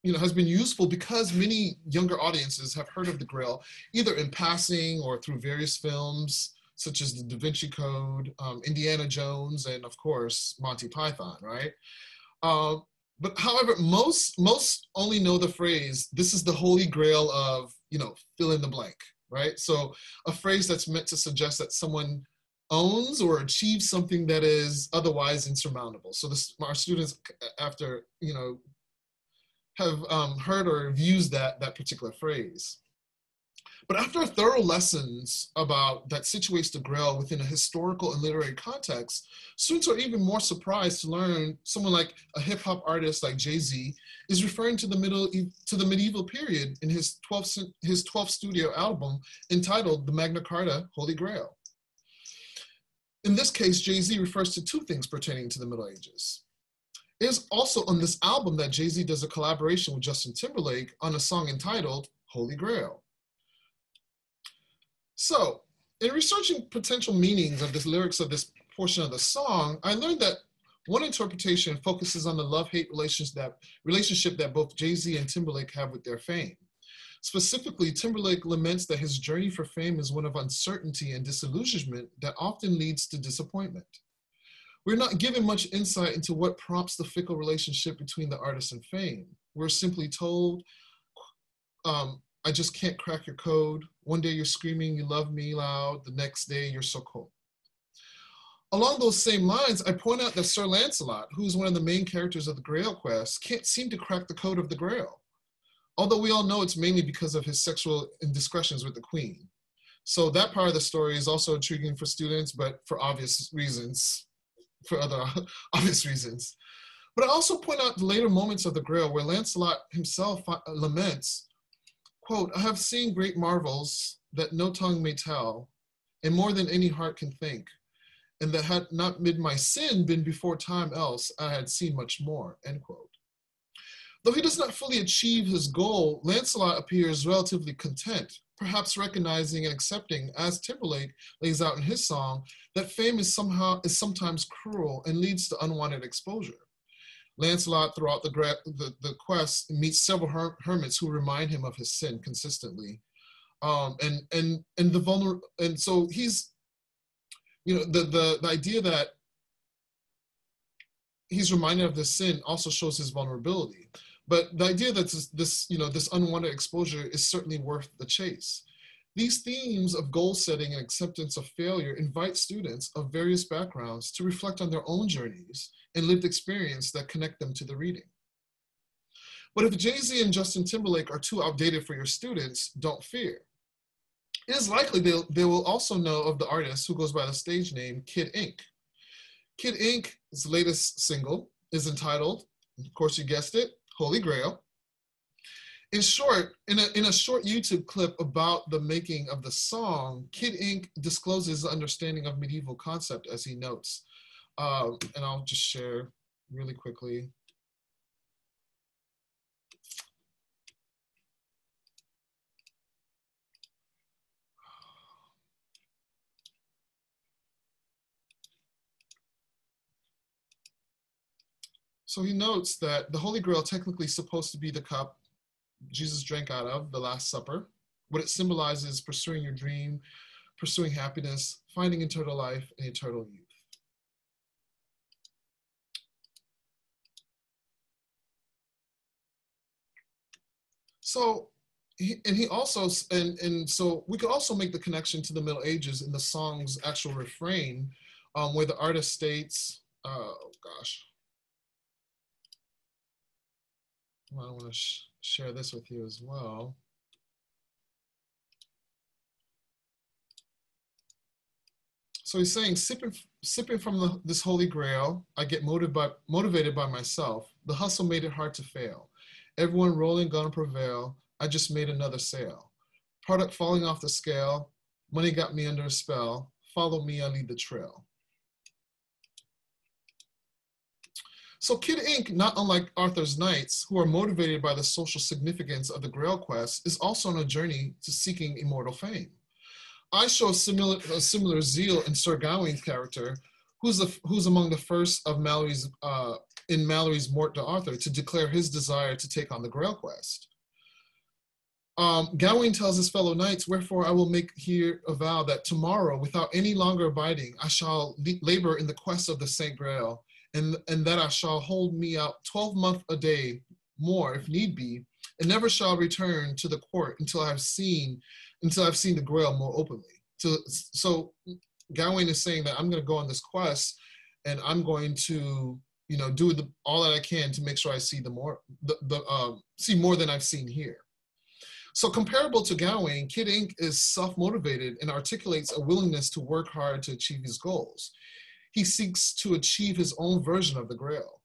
you know, has been useful because many younger audiences have heard of the Grail, either in passing or through various films, such as the Da Vinci Code, um, Indiana Jones, and of course, Monty Python, right? Uh, but however, most most only know the phrase, this is the holy grail of you know, fill in the blank, right? So a phrase that's meant to suggest that someone owns or achieves something that is otherwise insurmountable. So this, our students, after, you know, have um, heard or have used that, that particular phrase. But after thorough lessons about that situates the Grail within a historical and literary context, students are even more surprised to learn someone like a hip hop artist like Jay-Z is referring to the middle to the medieval period in his 12th, his 12th studio album entitled The Magna Carta Holy Grail. In this case, Jay-Z refers to two things pertaining to the Middle Ages. It is also on this album that Jay-Z does a collaboration with Justin Timberlake on a song entitled Holy Grail. So, in researching potential meanings of the lyrics of this portion of the song, I learned that one interpretation focuses on the love-hate relationship that, relationship that both Jay-Z and Timberlake have with their fame. Specifically, Timberlake laments that his journey for fame is one of uncertainty and disillusionment that often leads to disappointment. We're not given much insight into what prompts the fickle relationship between the artist and fame. We're simply told um, I just can't crack your code. One day you're screaming, you love me loud. The next day you're so cold. Along those same lines, I point out that Sir Lancelot, who's one of the main characters of the Grail quest, can't seem to crack the code of the Grail. Although we all know it's mainly because of his sexual indiscretions with the Queen. So that part of the story is also intriguing for students, but for obvious reasons, for other obvious reasons. But I also point out the later moments of the Grail where Lancelot himself uh, laments, quote, I have seen great marvels that no tongue may tell, and more than any heart can think, and that had not mid my sin been before time else, I had seen much more, end quote. Though he does not fully achieve his goal, Lancelot appears relatively content, perhaps recognizing and accepting, as Timberlake lays out in his song, that fame is somehow is sometimes cruel and leads to unwanted exposure. Lancelot, throughout the, the, the quest, meets several her hermits who remind him of his sin consistently. Um, and and and the vulner and so he's you know the, the the idea that he's reminded of this sin also shows his vulnerability but the idea that this, this you know this unwanted exposure is certainly worth the chase these themes of goal setting and acceptance of failure invite students of various backgrounds to reflect on their own journeys and lived experience that connect them to the reading. But if Jay-Z and Justin Timberlake are too outdated for your students, don't fear. It is likely they'll, they will also know of the artist who goes by the stage name Kid Ink. Kid Ink's latest single is entitled, of course you guessed it, Holy Grail. In short, in a, in a short YouTube clip about the making of the song, Kid Ink discloses the understanding of medieval concept as he notes. Uh, and I'll just share really quickly. So he notes that the Holy Grail technically supposed to be the cup Jesus drank out of, the Last Supper. What it symbolizes pursuing your dream, pursuing happiness, finding eternal life and eternal youth. So, and he also, and, and so we could also make the connection to the Middle Ages in the song's actual refrain, um, where the artist states, uh, oh gosh, well, I want to sh share this with you as well. So he's saying, sipping, sipping from the, this holy grail, I get motivated by, motivated by myself. The hustle made it hard to fail. Everyone rolling gonna prevail. I just made another sale. Product falling off the scale. Money got me under a spell. Follow me, I lead the trail. So Kid Ink, not unlike Arthur's Knights, who are motivated by the social significance of the Grail quest, is also on a journey to seeking immortal fame. I show similar, a similar zeal in Sir Gawain's character, who's, the, who's among the first of Malory's, uh, in Malory's Morte d'Arthur to declare his desire to take on the Grail quest. Um, Gawain tells his fellow knights, Wherefore I will make here a vow that tomorrow, without any longer abiding, I shall labor in the quest of the Saint Grail, and, and that I shall hold me out 12 months a day more, if need be, and never shall return to the court until I've seen, until I've seen the Grail more openly. So, so Gawain is saying that I'm going to go on this quest, and I'm going to you know, do the, all that I can to make sure I see the more, the, the um, see more than I've seen here. So comparable to Gawain, Kid Ink is self-motivated and articulates a willingness to work hard to achieve his goals. He seeks to achieve his own version of the Grail.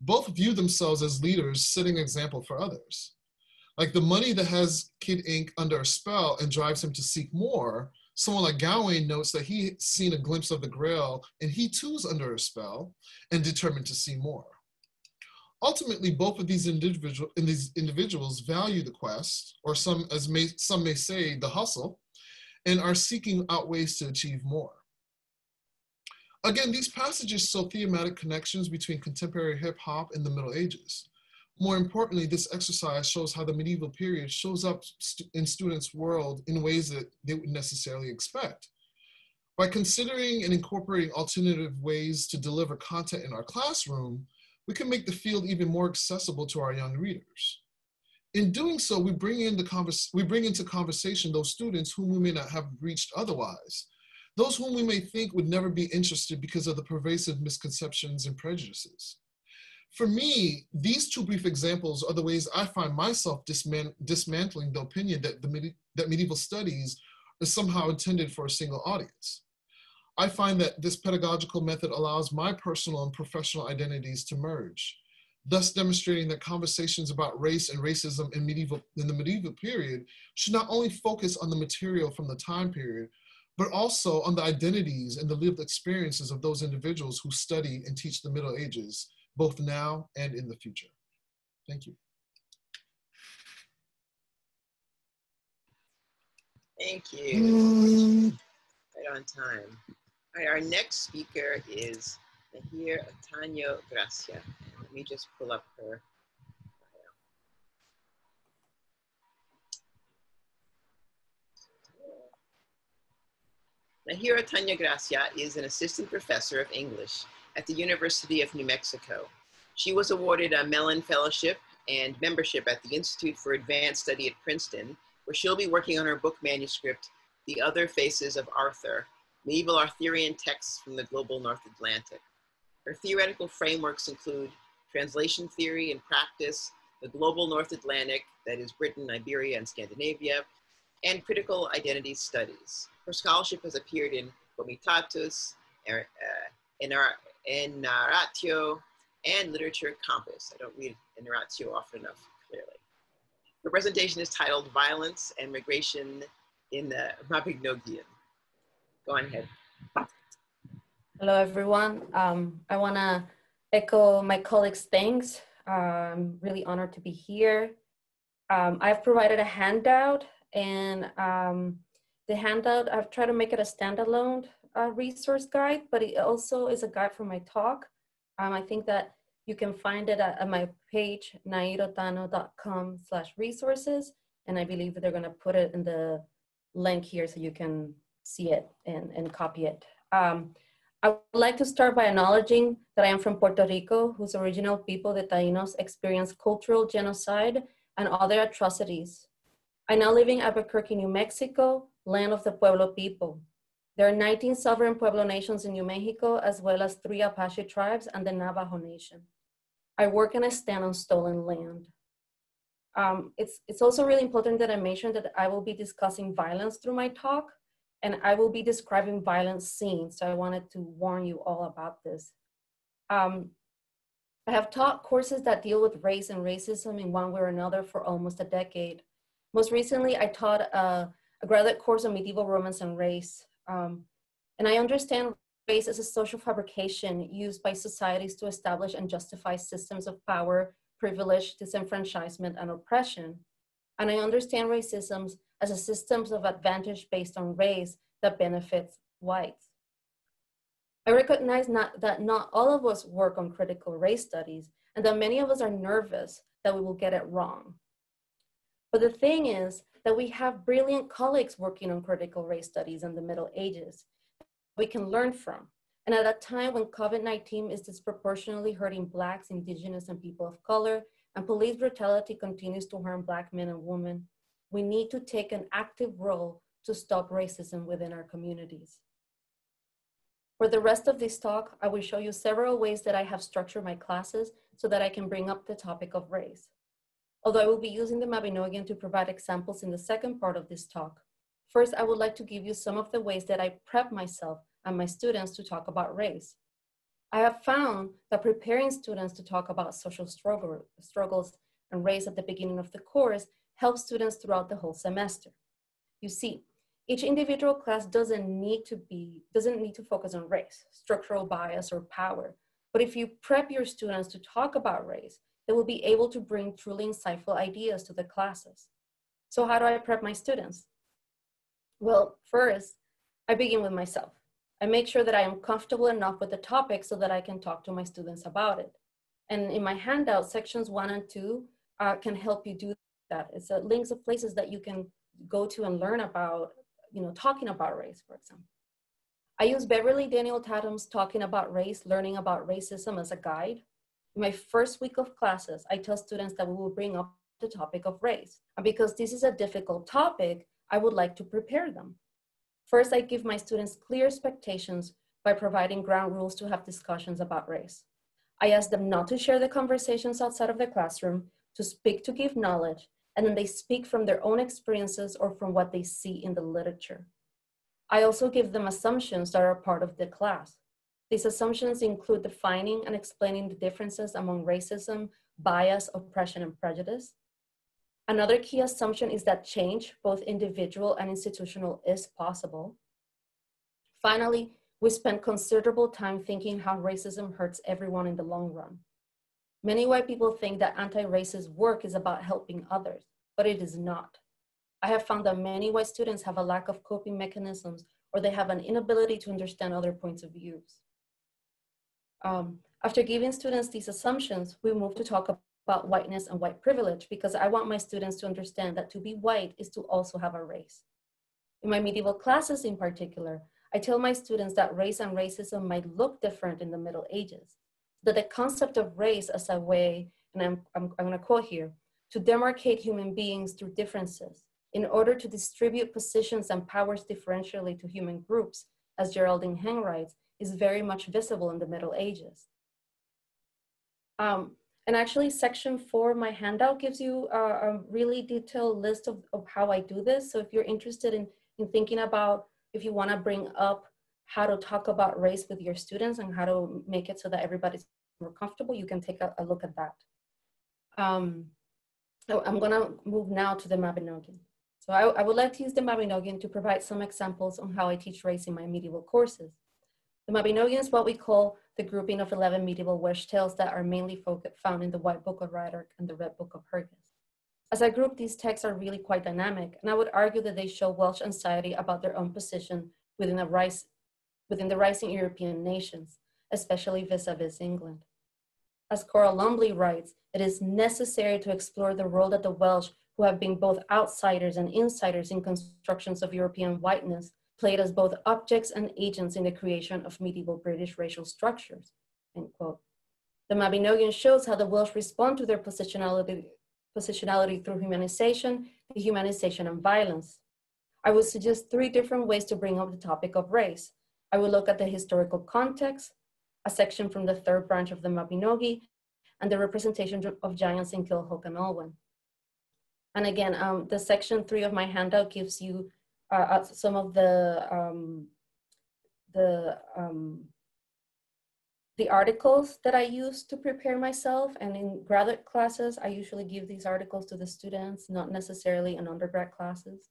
Both view themselves as leaders setting example for others. Like the money that has Kid Ink under a spell and drives him to seek more, someone like Gawain notes that he's seen a glimpse of the Grail and he too is under a spell and determined to see more. Ultimately, both of these, individual, these individuals value the quest, or some, as may, some may say, the hustle, and are seeking out ways to achieve more. Again, these passages show thematic connections between contemporary hip hop and the Middle Ages. More importantly, this exercise shows how the medieval period shows up st in students' world in ways that they would necessarily expect. By considering and incorporating alternative ways to deliver content in our classroom, we can make the field even more accessible to our young readers. In doing so, we bring, in the we bring into conversation those students whom we may not have reached otherwise, those whom we may think would never be interested because of the pervasive misconceptions and prejudices. For me, these two brief examples are the ways I find myself disman- dismantling the opinion that, the medi- that medieval studies is somehow intended for a single audience. I find that this pedagogical method allows my personal and professional identities to merge, thus demonstrating that conversations about race and racism in, medieval, in the medieval period should not only focus on the material from the time period, but also on the identities and the lived experiences of those individuals who study and teach the Middle Ages, both now and in the future. Thank you. Thank you. Mm. Right on time. All right, our next speaker is Nahir Otaño Gracia. Let me just pull up her Nahir Otaño Gracia is an assistant professor of English at the University of New Mexico. She was awarded a Mellon Fellowship and membership at the Institute for Advanced Study at Princeton, where she'll be working on her book manuscript, The Other Faces of Arthur, Medieval Arthurian Texts from the Global North Atlantic. Her theoretical frameworks include translation theory and practice, the global North Atlantic, that is Britain, Iberia, and Scandinavia, and critical identity studies. Her scholarship has appeared in Comitatus, er, uh, Enarratio, and narratio and Literature Compass. I don't read Enarratio often enough, clearly. Her presentation is titled Violence and Migration in the Mabinogion. Go on ahead. Hello, everyone. Um, I want to echo my colleagues' thanks. I'm really honored to be here. Um, I've provided a handout and um, the handout, I've tried to make it a standalone uh, resource guide, but it also is a guide for my talk. Um, I think that you can find it at, at my page, nairotano.com slash resources. And I believe they're gonna put it in the link here so you can see it and, and copy it. Um, I would like to start by acknowledging that I am from Puerto Rico, whose original people, the Taínos, experienced cultural genocide and other atrocities. I now live in Albuquerque, New Mexico, land of the Pueblo people. There are 19 sovereign Pueblo nations in New Mexico, as well as three Apache tribes and the Navajo Nation. I work and I stand on stolen land. Um, it's, it's also really important that I mention that I will be discussing violence through my talk, and I will be describing violent scenes, so I wanted to warn you all about this. Um, I have taught courses that deal with race and racism in one way or another for almost a decade. Most recently, I taught a a graduate course on medieval Romance and race. Um, and I understand race as a social fabrication used by societies to establish and justify systems of power, privilege, disenfranchisement, and oppression. And I understand racism as a systems of advantage based on race that benefits whites. I recognize not, that not all of us work on critical race studies and that many of us are nervous that we will get it wrong. But the thing is that we have brilliant colleagues working on critical race studies in the Middle Ages we can learn from. And at a time when COVID-19 is disproportionately hurting Blacks, Indigenous, and people of color, and police brutality continues to harm Black men and women, we need to take an active role to stop racism within our communities. For the rest of this talk, I will show you several ways that I have structured my classes so that I can bring up the topic of race although I will be using the Mabinogion to provide examples in the second part of this talk. First, I would like to give you some of the ways that I prep myself and my students to talk about race. I have found that preparing students to talk about social struggle, struggles and race at the beginning of the course helps students throughout the whole semester. You see, each individual class doesn't need to be, doesn't need to focus on race, structural bias, or power. But if you prep your students to talk about race, they will be able to bring truly insightful ideas to the classes. So how do I prep my students? Well, first, I begin with myself. I make sure that I am comfortable enough with the topic so that I can talk to my students about it. And in my handout, sections one and two uh, can help you do that. It's a links of places that you can go to and learn about, you know, talking about race, for example. I use Beverly Daniel Tatum's Talking About Race, Learning About Racism as a guide. In my first week of classes, I tell students that we will bring up the topic of race. And because this is a difficult topic, I would like to prepare them. First, I give my students clear expectations by providing ground rules to have discussions about race. I ask them not to share the conversations outside of the classroom, to speak to give knowledge, and then they speak from their own experiences or from what they see in the literature. I also give them assumptions that are part of the class. These assumptions include defining and explaining the differences among racism, bias, oppression, and prejudice. Another key assumption is that change, both individual and institutional, is possible. Finally, we spend considerable time thinking how racism hurts everyone in the long run. Many white people think that anti-racist work is about helping others, but it is not. I have found that many white students have a lack of coping mechanisms or they have an inability to understand other points of views. Um, after giving students these assumptions, we move to talk about whiteness and white privilege because I want my students to understand that to be white is to also have a race. In my medieval classes in particular, I tell my students that race and racism might look different in the Middle Ages, that the concept of race as a way, and I'm, I'm, I'm gonna quote here, to demarcate human beings through differences in order to distribute positions and powers differentially to human groups, as Geraldine Heng writes, is very much visible in the Middle Ages. Um, and actually section four of my handout gives you a, a really detailed list of, of how I do this. So if you're interested in, in thinking about, if you wanna bring up how to talk about race with your students and how to make it so that everybody's more comfortable, you can take a, a look at that. Um, I'm gonna move now to the Mabinogion. So I, I would like to use the Mabinogion to provide some examples on how I teach race in my medieval courses. The Mabinogion is what we call the grouping of 11 medieval Welsh tales that are mainly found in the White Book of Rhydderch and the Red Book of Hergest. As I group, these texts are really quite dynamic, and I would argue that they show Welsh anxiety about their own position within, a rise, within the rising European nations, especially vis-a-vis -vis England. As Cora Lumley writes, it is necessary to explore the role that the Welsh, who have been both outsiders and insiders in constructions of European whiteness, played as both objects and agents in the creation of medieval British racial structures, end quote. The Mabinogion shows how the Welsh respond to their positionality, positionality through humanization, dehumanization, and violence. I would suggest three different ways to bring up the topic of race. I will look at the historical context, a section from the third branch of the Mabinogi, and the representation of giants in Culhwch and Olwen. And again, um, the section three of my handout gives you uh, some of the um, the um, the articles that I use to prepare myself. And in graduate classes, I usually give these articles to the students, not necessarily in undergrad classes.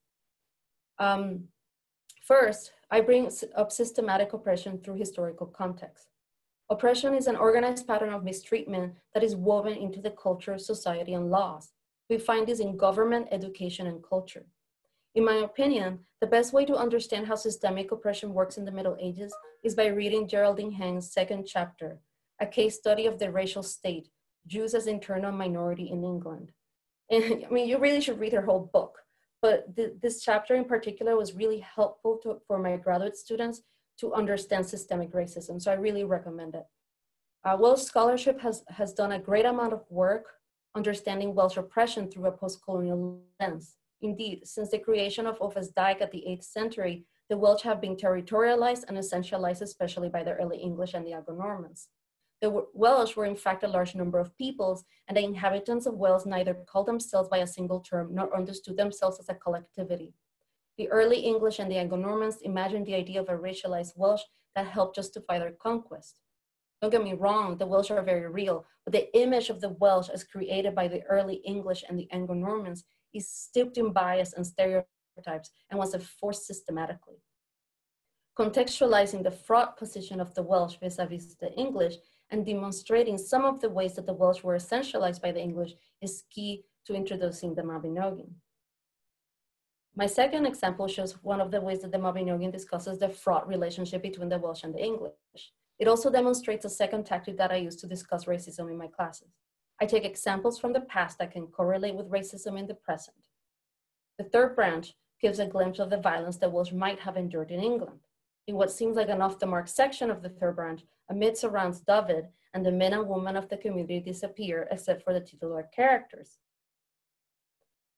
Um, first, I bring up systematic oppression through historical context. Oppression is an organized pattern of mistreatment that is woven into the culture, society, and laws. We find this in government, education, and culture. In my opinion, the best way to understand how systemic oppression works in the Middle Ages is by reading Geraldine Heng's second chapter, a case study of the racial state, Jews as internal minority in England. And I mean, you really should read her whole book, but th this chapter in particular was really helpful to, for my graduate students to understand systemic racism. So I really recommend it. Uh, Welsh scholarship has, has done a great amount of work understanding Welsh oppression through a post-colonial lens. Indeed, since the creation of Offa's Dyke at the 8th century, the Welsh have been territorialized and essentialized, especially by the early English and the Anglo-Normans. The Welsh were in fact a large number of peoples, and the inhabitants of Wales neither called themselves by a single term nor understood themselves as a collectivity. The early English and the Anglo-Normans imagined the idea of a racialized Welsh that helped justify their conquest. Don't get me wrong, the Welsh are very real, but the image of the Welsh as created by the early English and the Anglo-Normans is steeped in bias and stereotypes and was enforced systematically. Contextualizing the fraught position of the Welsh vis-a-vis -vis the English and demonstrating some of the ways that the Welsh were essentialized by the English is key to introducing the Mabinogion. My second example shows one of the ways that the Mabinogion discusses the fraught relationship between the Welsh and the English. It also demonstrates a second tactic that I use to discuss racism in my classes. I take examples from the past that can correlate with racism in the present. The third branch gives a glimpse of the violence that Welsh might have endured in England. In what seems like an off-the-mark section of the third branch, a myth surrounds Dyfed, and the men and women of the community disappear except for the titular characters.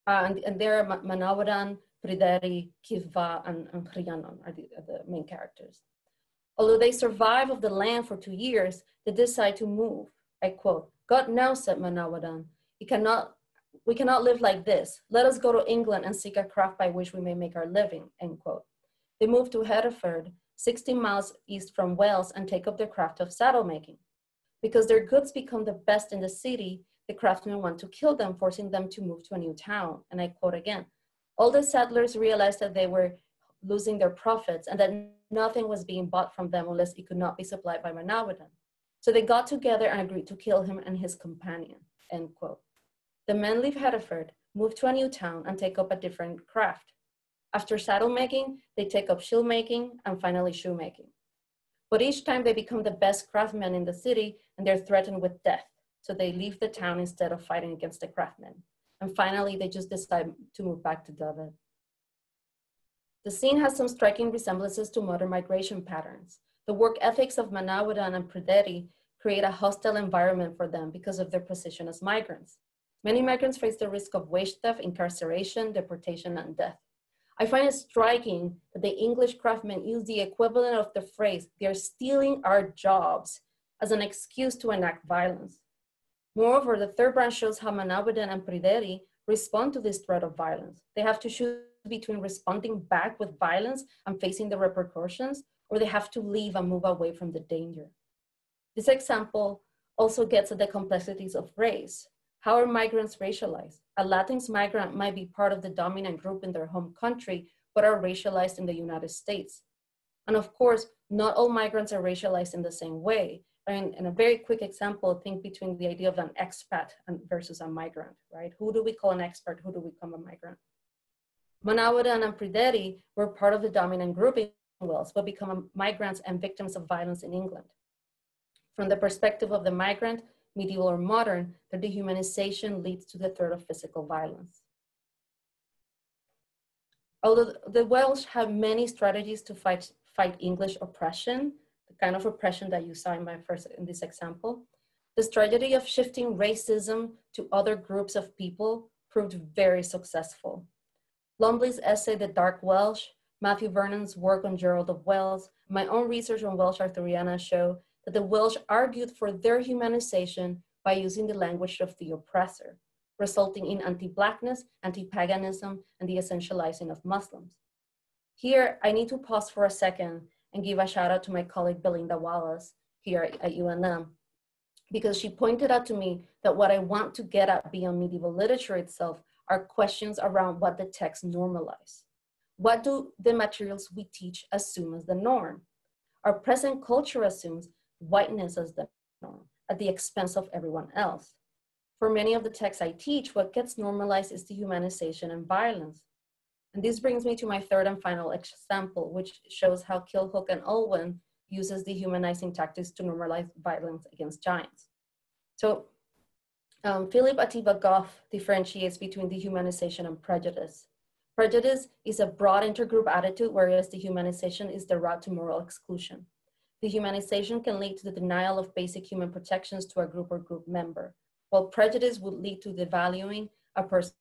Uh, and, and there are Manawydan, Pryderi, Cigfa, and, and Rhiannon are the, are the main characters. Although they survive of the land for two years, they decide to move. I quote, God now said Manawydan, cannot, we cannot live like this. Let us go to England and seek a craft by which we may make our living, end quote. They move to Hereford, 16 miles east from Wales, and take up the craft of saddle making. Because their goods become the best in the city, the craftsmen want to kill them, forcing them to move to a new town. And I quote again All the settlers realized that they were losing their profits and that nothing was being bought from them unless it could not be supplied by Manawydan. So they got together and agreed to kill him and his companion. End quote. The men leave Hereford, move to a new town, and take up a different craft. After saddle making, they take up shield making and finally shoemaking. But each time they become the best craftsmen in the city and they're threatened with death. So they leave the town instead of fighting against the craftsmen. And finally, they just decide to move back to Dyfed. The scene has some striking resemblances to modern migration patterns. The work ethics of Manawydan and Pryderi create a hostile environment for them because of their position as migrants. Many migrants face the risk of wage theft, incarceration, deportation, and death. I find it striking that the English craftsmen use the equivalent of the phrase, they're stealing our jobs, as an excuse to enact violence. Moreover, the third branch shows how Manawydan and Pryderi respond to this threat of violence. They have to choose between responding back with violence and facing the repercussions, or they have to leave and move away from the danger. This example also gets at the complexities of race. How are migrants racialized? A Latinx migrant might be part of the dominant group in their home country, but are racialized in the United States. And of course, not all migrants are racialized in the same way. I mean, in a very quick example, think between the idea of an expat versus a migrant, right? Who do we call an expat? Who do we call a migrant? Manawydan and Pryderi were part of the dominant group but become migrants and victims of violence in England. From the perspective of the migrant, medieval or modern, the dehumanization leads to the threat of physical violence. Although the Welsh have many strategies to fight, fight English oppression, the kind of oppression that you saw in my first, in this example, the strategy of shifting racism to other groups of people proved very successful. Lumbley's essay, The Dark Welsh, Matthew Vernon's work on Gerald of Wales, my own research on Welsh Arthuriana show that the Welsh argued for their humanization by using the language of the oppressor, resulting in anti-blackness, anti-paganism, and the essentializing of Muslims. Here, I need to pause for a second and give a shout out to my colleague Belinda Wallace here at UNM, because she pointed out to me that what I want to get at beyond medieval literature itself are questions around what the text normalize. What do the materials we teach assume as the norm? Our present culture assumes whiteness as the norm at the expense of everyone else. For many of the texts I teach, what gets normalized is dehumanization and violence. And this brings me to my third and final example, which shows how Culhwch and Olwen uses dehumanizing tactics to normalize violence against giants. So um, Philip Atiba Goff differentiates between dehumanization and prejudice. Prejudice is a broad intergroup attitude, whereas dehumanization is the route to moral exclusion. Dehumanization can lead to the denial of basic human protections to a group or group member. While prejudice would lead to devaluing a person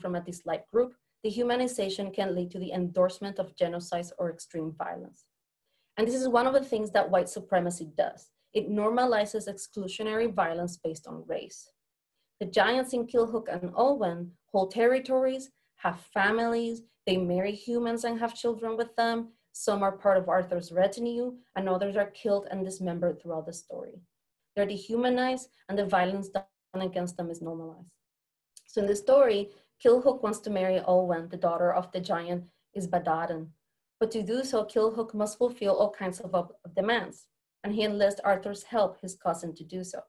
from a disliked group, dehumanization can lead to the endorsement of genocides or extreme violence. And this is one of the things that white supremacy does. It normalizes exclusionary violence based on race. The giants in Culhwch and Olwen hold territories, have families, they marry humans and have children with them, some are part of Arthur's retinue, and others are killed and dismembered throughout the story. They're dehumanized, and the violence done against them is normalized. So in the story, Culhwch wants to marry Olwen, the daughter of the giant Ysbaddaden. But to do so, Culhwch must fulfill all kinds of, of demands, and he enlists Arthur's help, his cousin, to do so.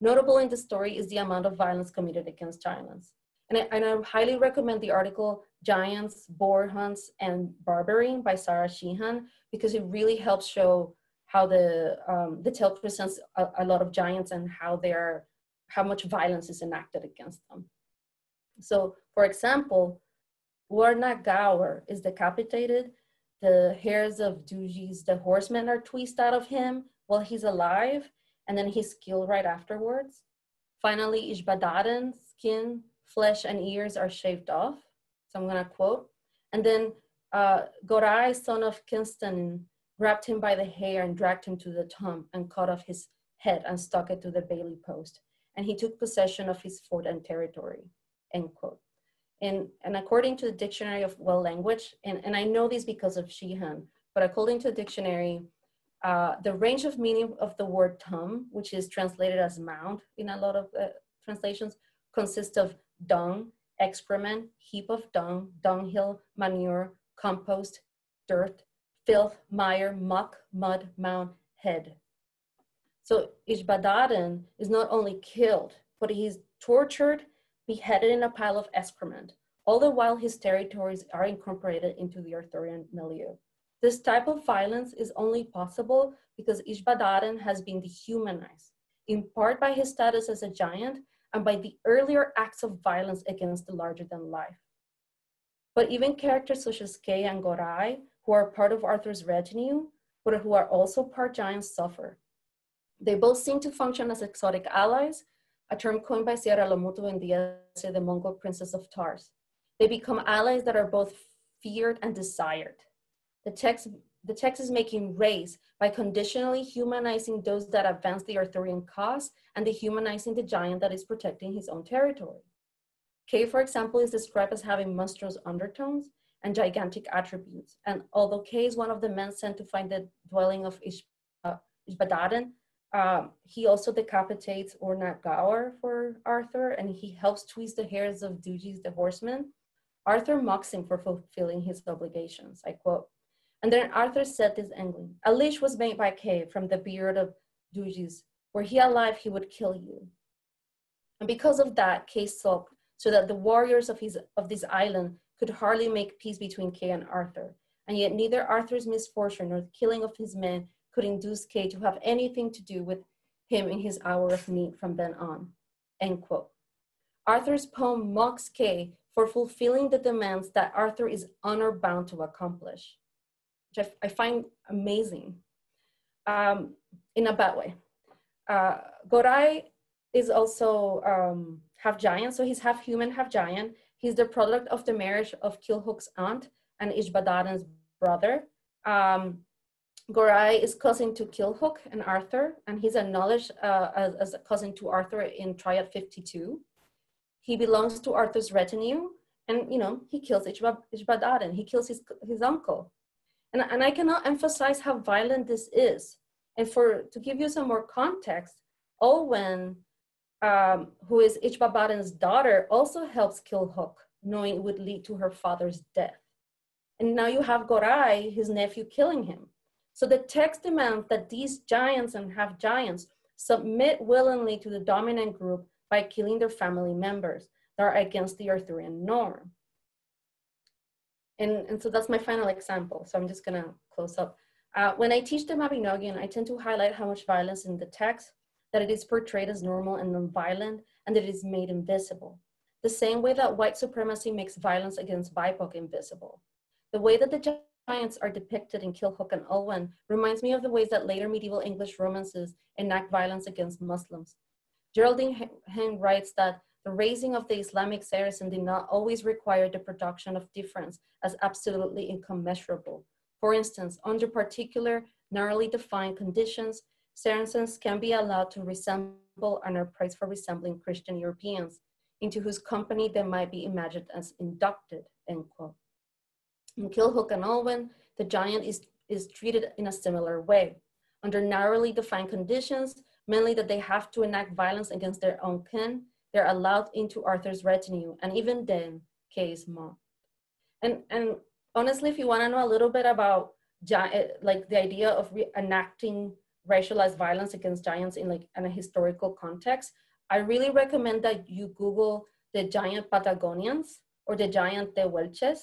Notable in the story is the amount of violence committed against giants. And I, and I highly recommend the article Giants, Boar Hunts, and Barbering by Sarah Sheehan because it really helps show how the um, the tale presents a, a, lot of giants and how they are how much violence is enacted against them. So, for example, Wrnach Gawr is decapitated. The hairs of Dougi's the horsemen are twisted out of him while he's alive, and then he's killed right afterwards. Finally, Ysbaddaden's skin flesh and ears are shaved off. So I'm gonna quote. And then uh, Goreu, son of Kinston, grabbed him by the hair and dragged him to the tomb and cut off his head and stuck it to the bailey post. And he took possession of his fort and territory, end quote. And, and according to the Dictionary of World Language, and, and I know this because of Sheehan, but according to the dictionary, uh, the range of meaning of the word tomb, which is translated as mound in a lot of uh, translations, consists of dung, excrement, heap of dung, dunghill, manure, compost, dirt, filth, mire, muck, mud, mound, head. So Ysbaddaden is not only killed, but he's tortured, beheaded in a pile of excrement, all the while his territories are incorporated into the Arthurian milieu. This type of violence is only possible because Ysbaddaden has been dehumanized, in part by his status as a giant and by the earlier acts of violence against the larger than life. But even characters such as Kay and Goreu, who are part of Arthur's retinue, but who are also part giants, suffer. They both seem to function as exotic allies, a term coined by Sierra Lomuto and Diaz, the Mongol princess of Tars. They become allies that are both feared and desired. The text, the text is making race by conditionally humanizing those that advance the Arthurian cause and dehumanizing the giant that is protecting his own territory. Kay, for example, is described as having monstrous undertones and gigantic attributes. And although Kay is one of the men sent to find the dwelling of Ish, uh, Ysbaddaden, um, he also decapitates Wrnach Gawr for Arthur, and he helps twist the hairs of Dugis the horseman. Arthur mocks him for fulfilling his obligations. I quote, and then Arthur said this angling, a leash was made by Kay from the beard of Dugis. Were he alive, he would kill you. And because of that, Kay sulked so that the warriors of, his, of this island could hardly make peace between Kay and Arthur. And yet neither Arthur's misfortune nor the killing of his men could induce Kay to have anything to do with him in his hour of need from then on. End quote. Arthur's poem mocks Kay for fulfilling the demands that Arthur is honor bound to accomplish, which I, I find amazing um, in a bad way. Uh, Goreu is also um, half giant, so he's half human, half giant. He's the product of the marriage of Culhwch's aunt and Ysbaddaden's brother. Um, Goreu is cousin to Culhwch and Arthur, and he's acknowledged uh, as, as, a cousin to Arthur in Triad 52. He belongs to Arthur's retinue, and you know he kills Ysbaddaden. He kills his his uncle, and and I cannot emphasize how violent this is. And for to give you some more context, Olwen, um, who is Ysbaddaden's daughter, also helps Culhwch, knowing it would lead to her father's death. And now you have Goreu, his nephew, killing him. So the text demands that these giants and half giants submit willingly to the dominant group by killing their family members that are against the Arthurian norm. And, and so that's my final example. So I'm just gonna close up. Uh, when I teach the Mabinogion, I tend to highlight how much violence in the text, that it is portrayed as normal and non-violent, and that it is made invisible. The same way that white supremacy makes violence against BIPOC invisible. The way that the giants are depicted in Culhwch and Olwen reminds me of the ways that later medieval English romances enact violence against Muslims. Geraldine Heng writes that the raising of the Islamic Saracen did not always require the production of difference as absolutely incommensurable. For instance, under particular, narrowly defined conditions, Saracens can be allowed to resemble and are praised for resembling Christian Europeans, into whose company they might be imagined as inducted, end quote. In Culhwch and Olwen, the giant is, is treated in a similar way. Under narrowly defined conditions, mainly that they have to enact violence against their own kin, they're allowed into Arthur's retinue, and even then, Kay's mom. And, and honestly, if you want to know a little bit about eh, like the idea of enacting racialized violence against giants in like in a historical context, I really recommend that you Google the giant Patagonians or the giant Tehuelches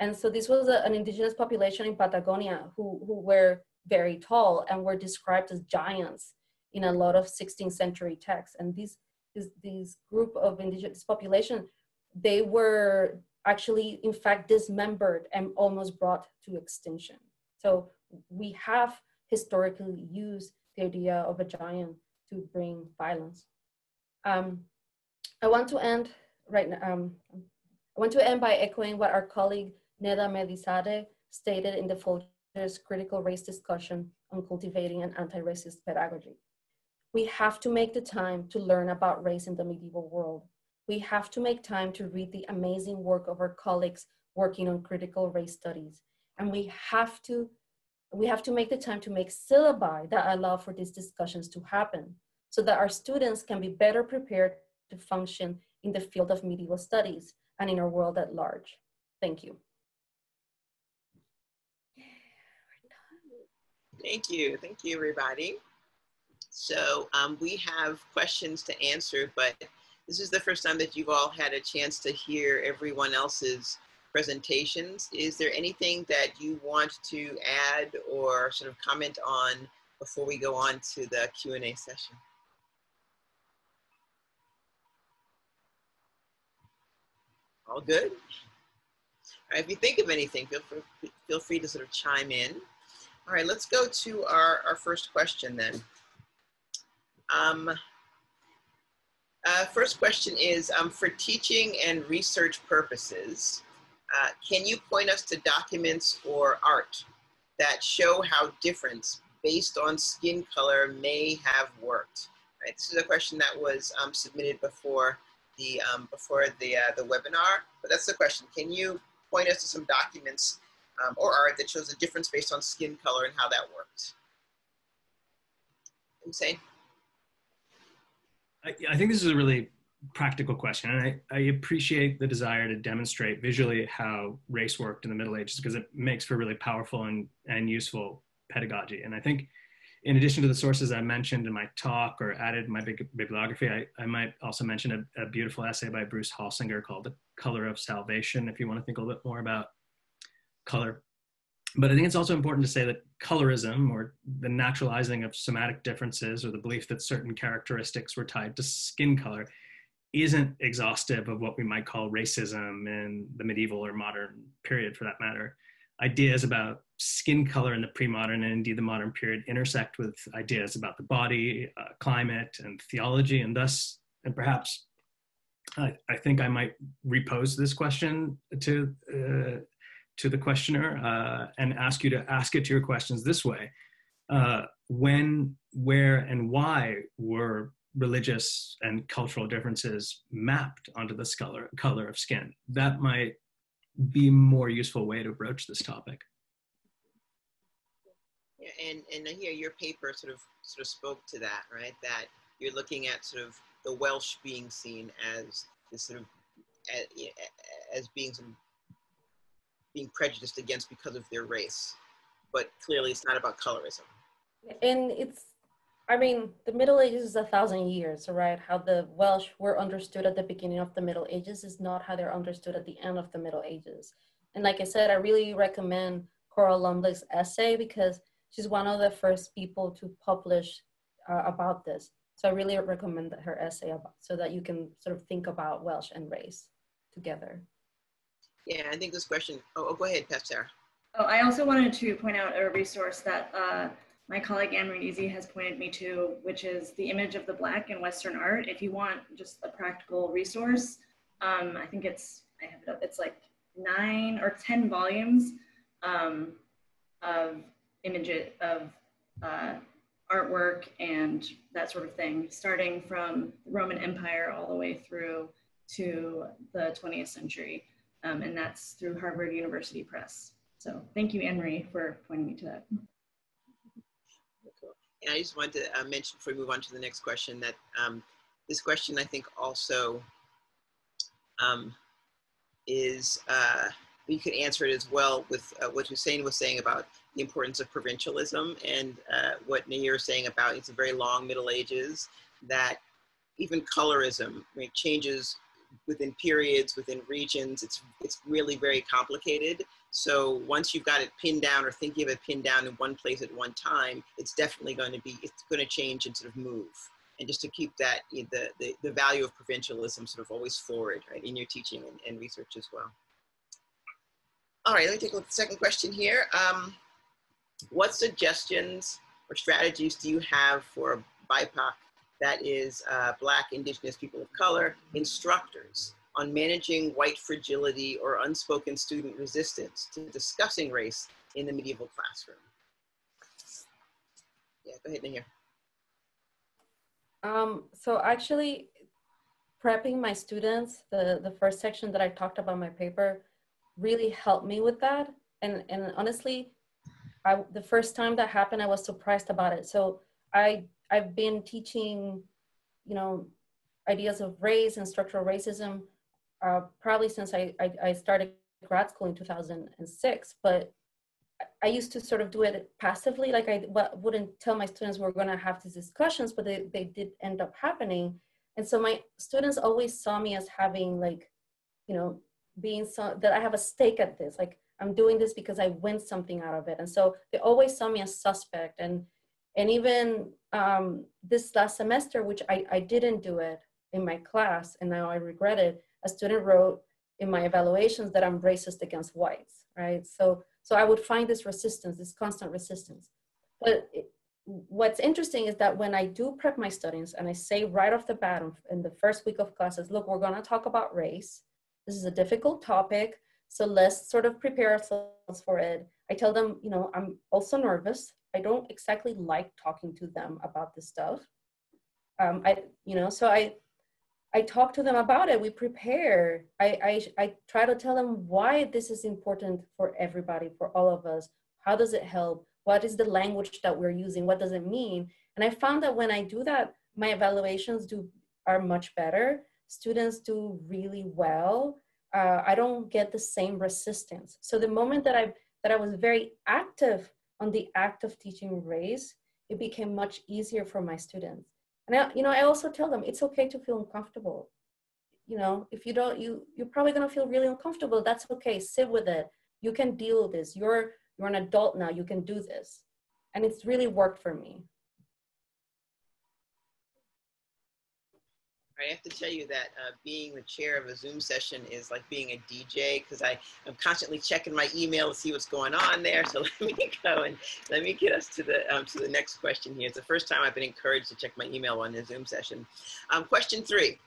and so this was a, an indigenous population in Patagonia who, who were very tall and were described as giants in a lot of 16th century texts. And these, this, these group of indigenous population, they were actually, in fact, dismembered and almost brought to extinction. So we have historically used the idea of a giant to bring violence. Um, I want to end right now, um, I want to end by echoing what our colleague Nedda Mehdizadeh stated in the Folger's critical race discussion on cultivating an anti-racist pedagogy. We have to make the time to learn about race in the medieval world. We have to make time to read the amazing work of our colleagues working on critical race studies. And we have to we have to make the time to make syllabi that allow for these discussions to happen so that our students can be better prepared to function in the field of medieval studies and in our world at large. Thank you. Thank you. Thank you, everybody. So um, we have questions to answer, but this is the first time that you've all had a chance to hear everyone else's presentations. Is there anything that you want to add or sort of comment on before we go on to the Q&A session? All good? All right, if you think of anything, feel free, feel free to sort of chime in. All right, let's go to our, our first question then. Um, uh, first question is, um, for teaching and research purposes, uh, can you point us to documents or art that show how difference based on skin color may have worked? Right, this is a question that was um, submitted before the um, before the uh, the webinar, but that's the question. Can you point us to some documents um, or art that shows the difference based on skin color and how that works? Insane. I, I think this is a really practical question, and I, I appreciate the desire to demonstrate visually how race worked in the Middle Ages because it makes for really powerful and, and useful pedagogy. And I think in addition to the sources I mentioned in my talk or added in my bibliography, I, I might also mention a, a, beautiful essay by Bruce Holsinger called The Color of Salvation, if you want to think a little bit more about color. But I think it's also important to say that colorism, or the naturalizing of somatic differences, or the belief that certain characteristics were tied to skin color, isn't exhaustive of what we might call racism in the medieval or modern period, for that matter. Ideas about skin color in the pre-modern and indeed the modern period intersect with ideas about the body, uh, climate, and theology, and thus, and perhaps, I, I think I might repose this question to uh, to the questioner uh, and ask you to ask it to your questions this way: uh, When, where, and why were religious and cultural differences mapped onto the color color of skin? That might be more useful way to approach this topic. Yeah, and and here your paper sort of sort of spoke to that, right? That you're looking at sort of the Welsh being seen as this sort of as being some being prejudiced against because of their race, but clearly it's not about colorism. And it's I mean, the Middle Ages is a thousand years, right? How the Welsh were understood at the beginning of the Middle Ages is not how they're understood at the end of the Middle Ages. And like I said, I really recommend Coral Lumbley's essay because she's one of the first people to publish uh, about this. So I really recommend her essay about, so that you can sort of think about Welsh and race together. Yeah, I think this question, oh, oh go ahead, Pastor. Oh, I also wanted to point out a resource that uh, my colleague Anne Eze has pointed me to, which is the image of the black in Western art. If you want just a practical resource, um, I think it's, I have it up, it's like nine or 10 volumes um, of images of uh, artwork and that sort of thing, starting from the Roman Empire all the way through to the 20th century. Um, and that's through Harvard University Press. So thank you, Anne Marie, for pointing me to that. And I just wanted to uh, mention before we move on to the next question that um, this question I think also um, is, uh, you could answer it as well with uh, what Hussein was saying about the importance of provincialism and uh, what Nahir is saying about it's a very long Middle Ages that even colorism right, changes within periods, within regions. It's, it's really very complicated. So once you've got it pinned down or thinking of it pinned down in one place at one time, it's definitely going to be, it's going to change and sort of move. And just to keep that, you know, the, the, the value of provincialism sort of always forward, right, in your teaching and, and research as well. All right, let me take a look at the second question here. Um, what suggestions or strategies do you have for BIPOC, that is uh, Black, Indigenous, people of color, instructors on managing white fragility or unspoken student resistance to discussing race in the medieval classroom. Yeah, go ahead, Nahir. Um, so actually, prepping my students, the, the first section that I talked about my paper, really helped me with that. And, and honestly, I, the first time that happened, I was surprised about it. So I, I've been teaching, you know, ideas of race and structural racism uh, probably since I, I, I started grad school in 2006. But I used to sort of do it passively, like I wouldn't tell my students we're going to have these discussions, but they, they did end up happening. And so my students always saw me as having like, you know, being so that I have a stake at this. Like I'm doing this because I win something out of it. And so they always saw me as suspect. And and even um, this last semester, which I, I didn't do it in my class, and now I regret it, a student wrote in my evaluations that I'm racist against whites, right? So so I would find this resistance, this constant resistance. But it, what's interesting is that when I do prep my students and I say right off the bat in the first week of classes, look, we're gonna talk about race. This is a difficult topic. So let's sort of prepare ourselves for it. I tell them, you know, I'm also nervous. I don't exactly like talking to them about this stuff. Um, I, you know, so I, I talk to them about it. We prepare. I, I, I try to tell them why this is important for everybody, for all of us. How does it help? What is the language that we're using? What does it mean? And I found that when I do that, my evaluations do are much better. Students do really well uh, I don't get the same resistance. So the moment that I that I was very active on the act of teaching race, it became much easier for my students. And I, you know, I also tell them it's okay to feel uncomfortable. You know, if you don't, you you're probably gonna feel really uncomfortable. That's okay. Sit with it. You can deal with this. You're you're an adult now. You can do this, and it's really worked for me. I have to tell you that uh, being the chair of a Zoom session is like being a DJ because I am constantly checking my email to see what's going on there. So let me go and let me get us to the um, to the next question here. It's the first time I've been encouraged to check my email on a Zoom session. Um, question three: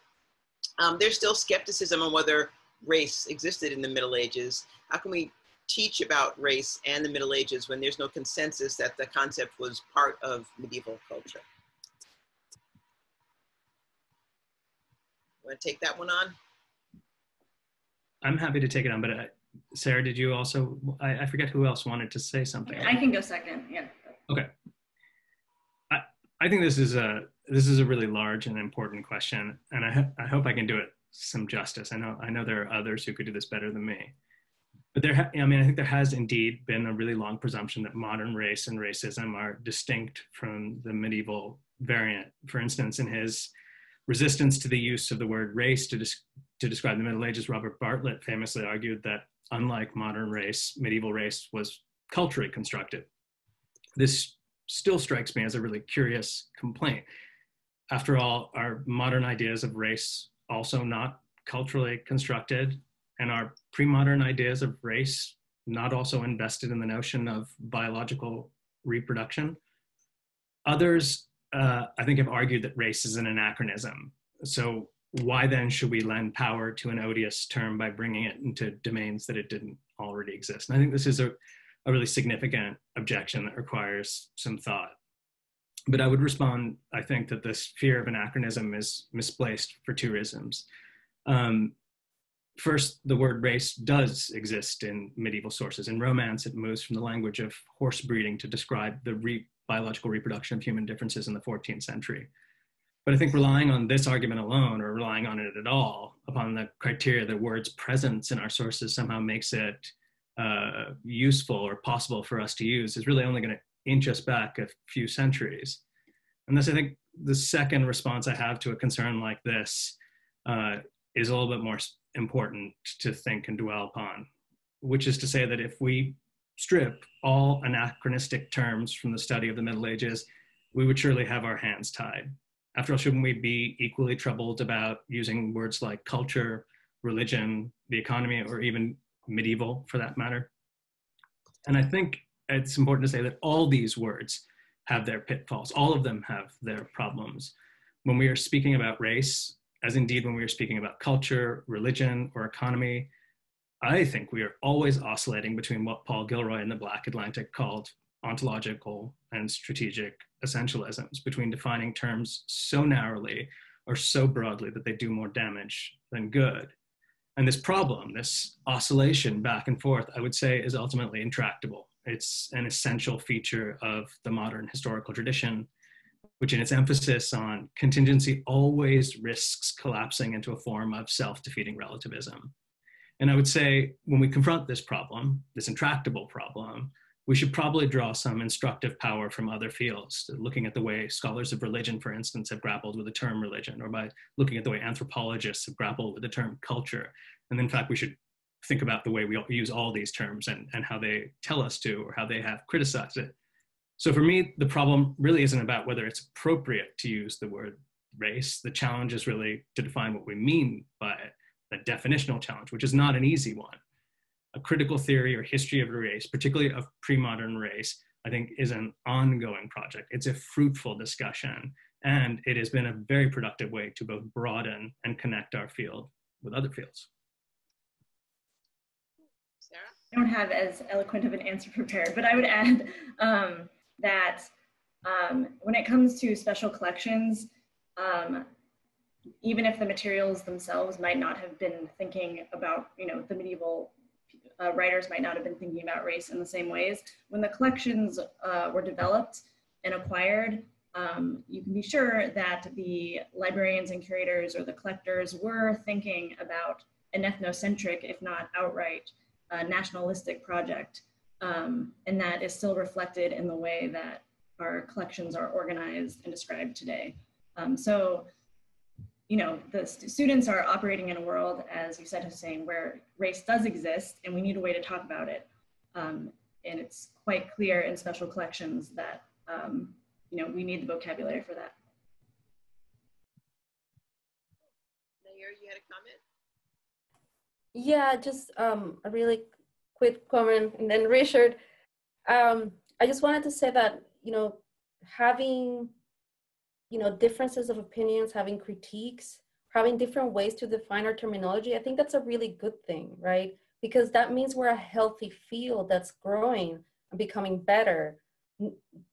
um, There's still skepticism on whether race existed in the Middle Ages. How can we teach about race and the Middle Ages when there's no consensus that the concept was part of medieval culture? Want to take that one on? I'm happy to take it on, but uh, Sarah, did you also? I, I forget who else wanted to say something. I can go second. Yeah. Okay. I I think this is a this is a really large and important question, and I I hope I can do it some justice. I know I know there are others who could do this better than me, but there I mean I think there has indeed been a really long presumption that modern race and racism are distinct from the medieval variant. For instance, in his resistance to the use of the word race to, to describe the Middle Ages, Robert Bartlett famously argued that unlike modern race, medieval race was culturally constructed. This still strikes me as a really curious complaint. After all, are modern ideas of race also not culturally constructed? And are pre modern ideas of race not also invested in the notion of biological reproduction? Others uh, I think, have argued that race is an anachronism. So why then should we lend power to an odious term by bringing it into domains that it didn't already exist? And I think this is a, a really significant objection that requires some thought. But I would respond, I think, that this fear of anachronism is misplaced for two reasons. Um, first, the word race does exist in medieval sources. In Romance, it moves from the language of horse breeding to describe the re- biological reproduction of human differences in the 14th century. But I think relying on this argument alone, or relying on it at all, upon the criteria that word's presence in our sources somehow makes it uh, useful or possible for us to use, is really only going to inch us back a few centuries. And thus, I think the second response I have to a concern like this uh, is a little bit more important to think and dwell upon, which is to say that if we strip all anachronistic terms from the study of the Middle Ages, we would surely have our hands tied. After all, shouldn't we be equally troubled about using words like culture, religion, the economy, or even medieval for that matter? And I think it's important to say that all these words have their pitfalls. All of them have their problems. When we are speaking about race, as indeed when we are speaking about culture, religion, or economy, I think we are always oscillating between what Paul Gilroy in the Black Atlantic called ontological and strategic essentialisms, between defining terms so narrowly or so broadly that they do more damage than good. And this problem, this oscillation back and forth, I would say is ultimately intractable. It's an essential feature of the modern historical tradition, which in its emphasis on contingency always risks collapsing into a form of self-defeating relativism. And I would say when we confront this problem, this intractable problem, we should probably draw some instructive power from other fields, looking at the way scholars of religion, for instance, have grappled with the term religion, or by looking at the way anthropologists have grappled with the term culture. And in fact, we should think about the way we use all these terms and, and how they tell us to, or how they have criticized it. So for me, the problem really isn't about whether it's appropriate to use the word race. The challenge is really to define what we mean by it, the definitional challenge, which is not an easy one a critical theory or history of race, particularly of pre-modern race, I think is an ongoing project. It's a fruitful discussion, and it has been a very productive way to both broaden and connect our field with other fields. Sarah? I don't have as eloquent of an answer prepared, but I would add um, that um, when it comes to special collections, um, even if the materials themselves might not have been thinking about, you know, the medieval uh, writers might not have been thinking about race in the same ways. When the collections uh, were developed and acquired, um, you can be sure that the librarians and curators or the collectors were thinking about an ethnocentric, if not outright, uh, nationalistic project. Um, and that is still reflected in the way that our collections are organized and described today. Um, so you know, the st students are operating in a world, as you said, Hussein, where race does exist and we need a way to talk about it. Um, and it's quite clear in special collections that, um, you know, we need the vocabulary for that. Nahir, you had a comment? Yeah, just um, a really quick comment. And then Richard, um, I just wanted to say that, you know, having you know, differences of opinions, having critiques, having different ways to define our terminology, I think that's a really good thing, right? Because that means we're a healthy field that's growing and becoming better.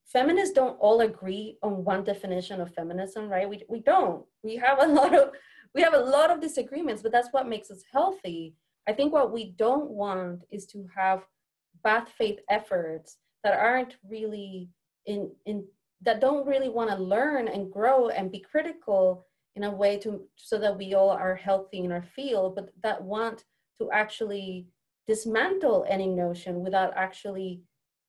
Feminists don't all agree on one definition of feminism, right? We, we don't. We have a lot of we have a lot of disagreements, but that's what makes us healthy. I think what we don't want is to have bad faith efforts that aren't really in in that don't really want to learn and grow and be critical in a way to so that we all are healthy in our field but that want to actually dismantle any notion without actually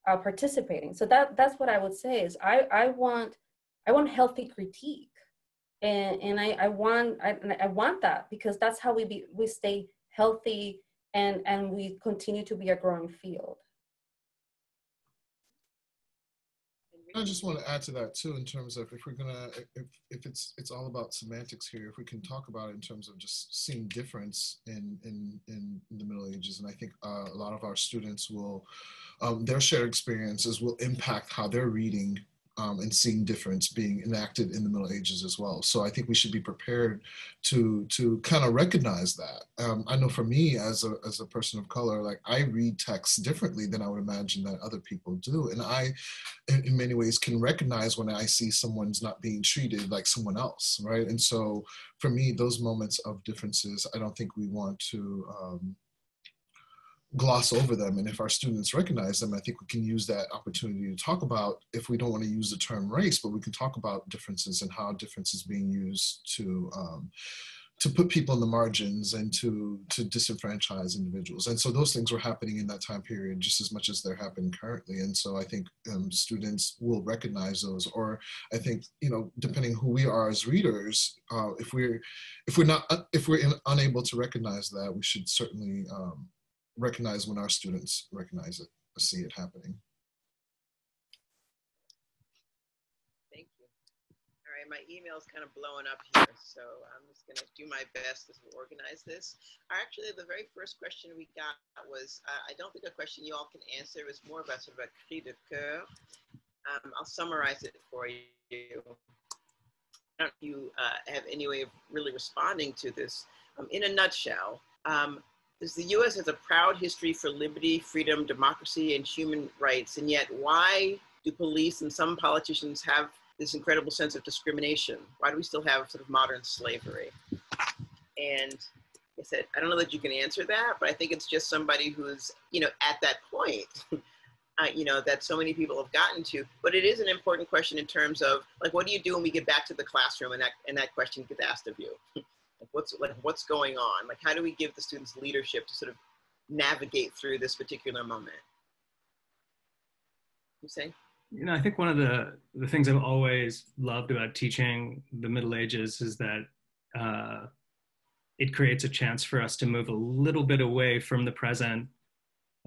uh, participating. So that that's what i would say is i i want i want healthy critique. And and i i want i, I want that because that's how we be we stay healthy and and we continue to be a growing field I just want to add to that too, in terms of if we're gonna, if, if it's it's all about semantics here, if we can talk about it in terms of just seeing difference in in in the Middle Ages, and I think uh, a lot of our students will, um, their shared experiences will impact how they're reading um, and seeing difference being enacted in the Middle Ages as well. So I think we should be prepared to to kind of recognize that. Um, I know for me as a as a person of color, like I read texts differently than I would imagine that other people do, and I, in, many ways, can recognize when I see someone's not being treated like someone else, right? And so for me, those moments of differences, I don't think we want to. Um, gloss over them. And if our students recognize them, I think we can use that opportunity to talk about, if we don't want to use the term race, but we can talk about differences and how difference is being used to, um, to put people in the margins and to, to disenfranchise individuals. And so those things were happening in that time period just as much as they're happening currently. And so I think um, students will recognize those, or I think, you know, depending who we are as readers, uh, if we're, if we're not, if we're in, unable to recognize that, we should certainly um, recognize when our students recognize it, see it happening. Thank you. All right, my email is kind of blowing up here, so I'm just going to do my best we organize this. Actually, the very first question we got was, uh, I don't think a question you all can answer. It was more about sort of a cri de coeur. Um, I'll summarize it for you. don't know if you uh, have any way of really responding to this. Um, in a nutshell, um, is the U.S. has a proud history for liberty, freedom, democracy, and human rights, and yet why do police and some politicians have this incredible sense of discrimination? Why do we still have sort of modern slavery? And I said, I don't know that you can answer that, but I think it's just somebody who's, you know, at that point, uh, you know, that so many people have gotten to. But it is an important question in terms of like, what do you do when we get back to the classroom and that and that question gets asked of you? like, what's like what's going on? Like, how do we give the students leadership to sort of navigate through this particular moment? You say? You know, I think one of the the things I've always loved about teaching the Middle Ages is that. Uh, it creates a chance for us to move a little bit away from the present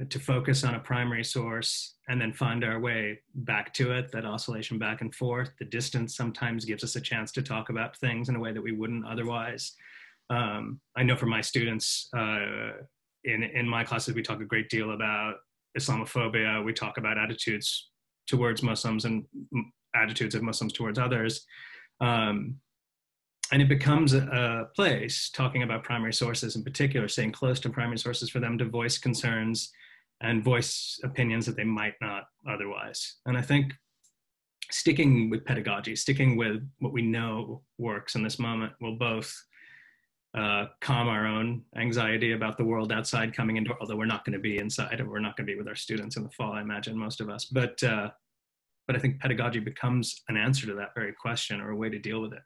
to focus on a primary source and then find our way back to it that oscillation back and forth the distance sometimes gives us a chance to talk about things in a way that we wouldn't otherwise. Um, i know for my students uh, in, in my classes we talk a great deal about islamophobia. We talk about attitudes towards muslims and attitudes of muslims towards others. Um, and it becomes a, a, place talking about primary sources in particular staying close to primary sources for them to voice concerns and voice opinions that they might not otherwise. And I think sticking with pedagogy, sticking with what we know works in this moment will both uh, calm our own anxiety about the world outside coming into, although we're not going to be inside and we're not going to be with our students in the fall, I imagine most of us. But, uh, but I think pedagogy becomes an answer to that very question or a way to deal with it.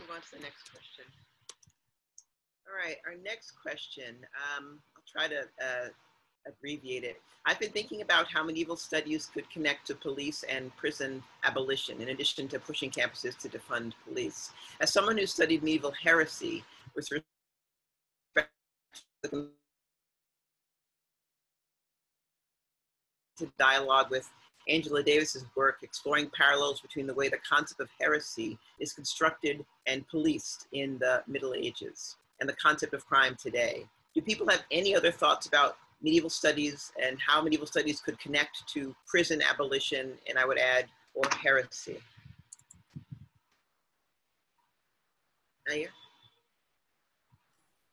All right, to the next question. All right, our next question. Um, I'll try to uh, abbreviate it. I've been thinking about how medieval studies could connect to police and prison abolition, in addition to pushing campuses to defund police. As someone who studied medieval heresy with respect to dialogue with Angela Davis's work exploring parallels between the way the concept of heresy is constructed and policed in the Middle Ages and the concept of crime today. Do people have any other thoughts about medieval studies and how medieval studies could connect to prison abolition, and I would add, or heresy? Naya?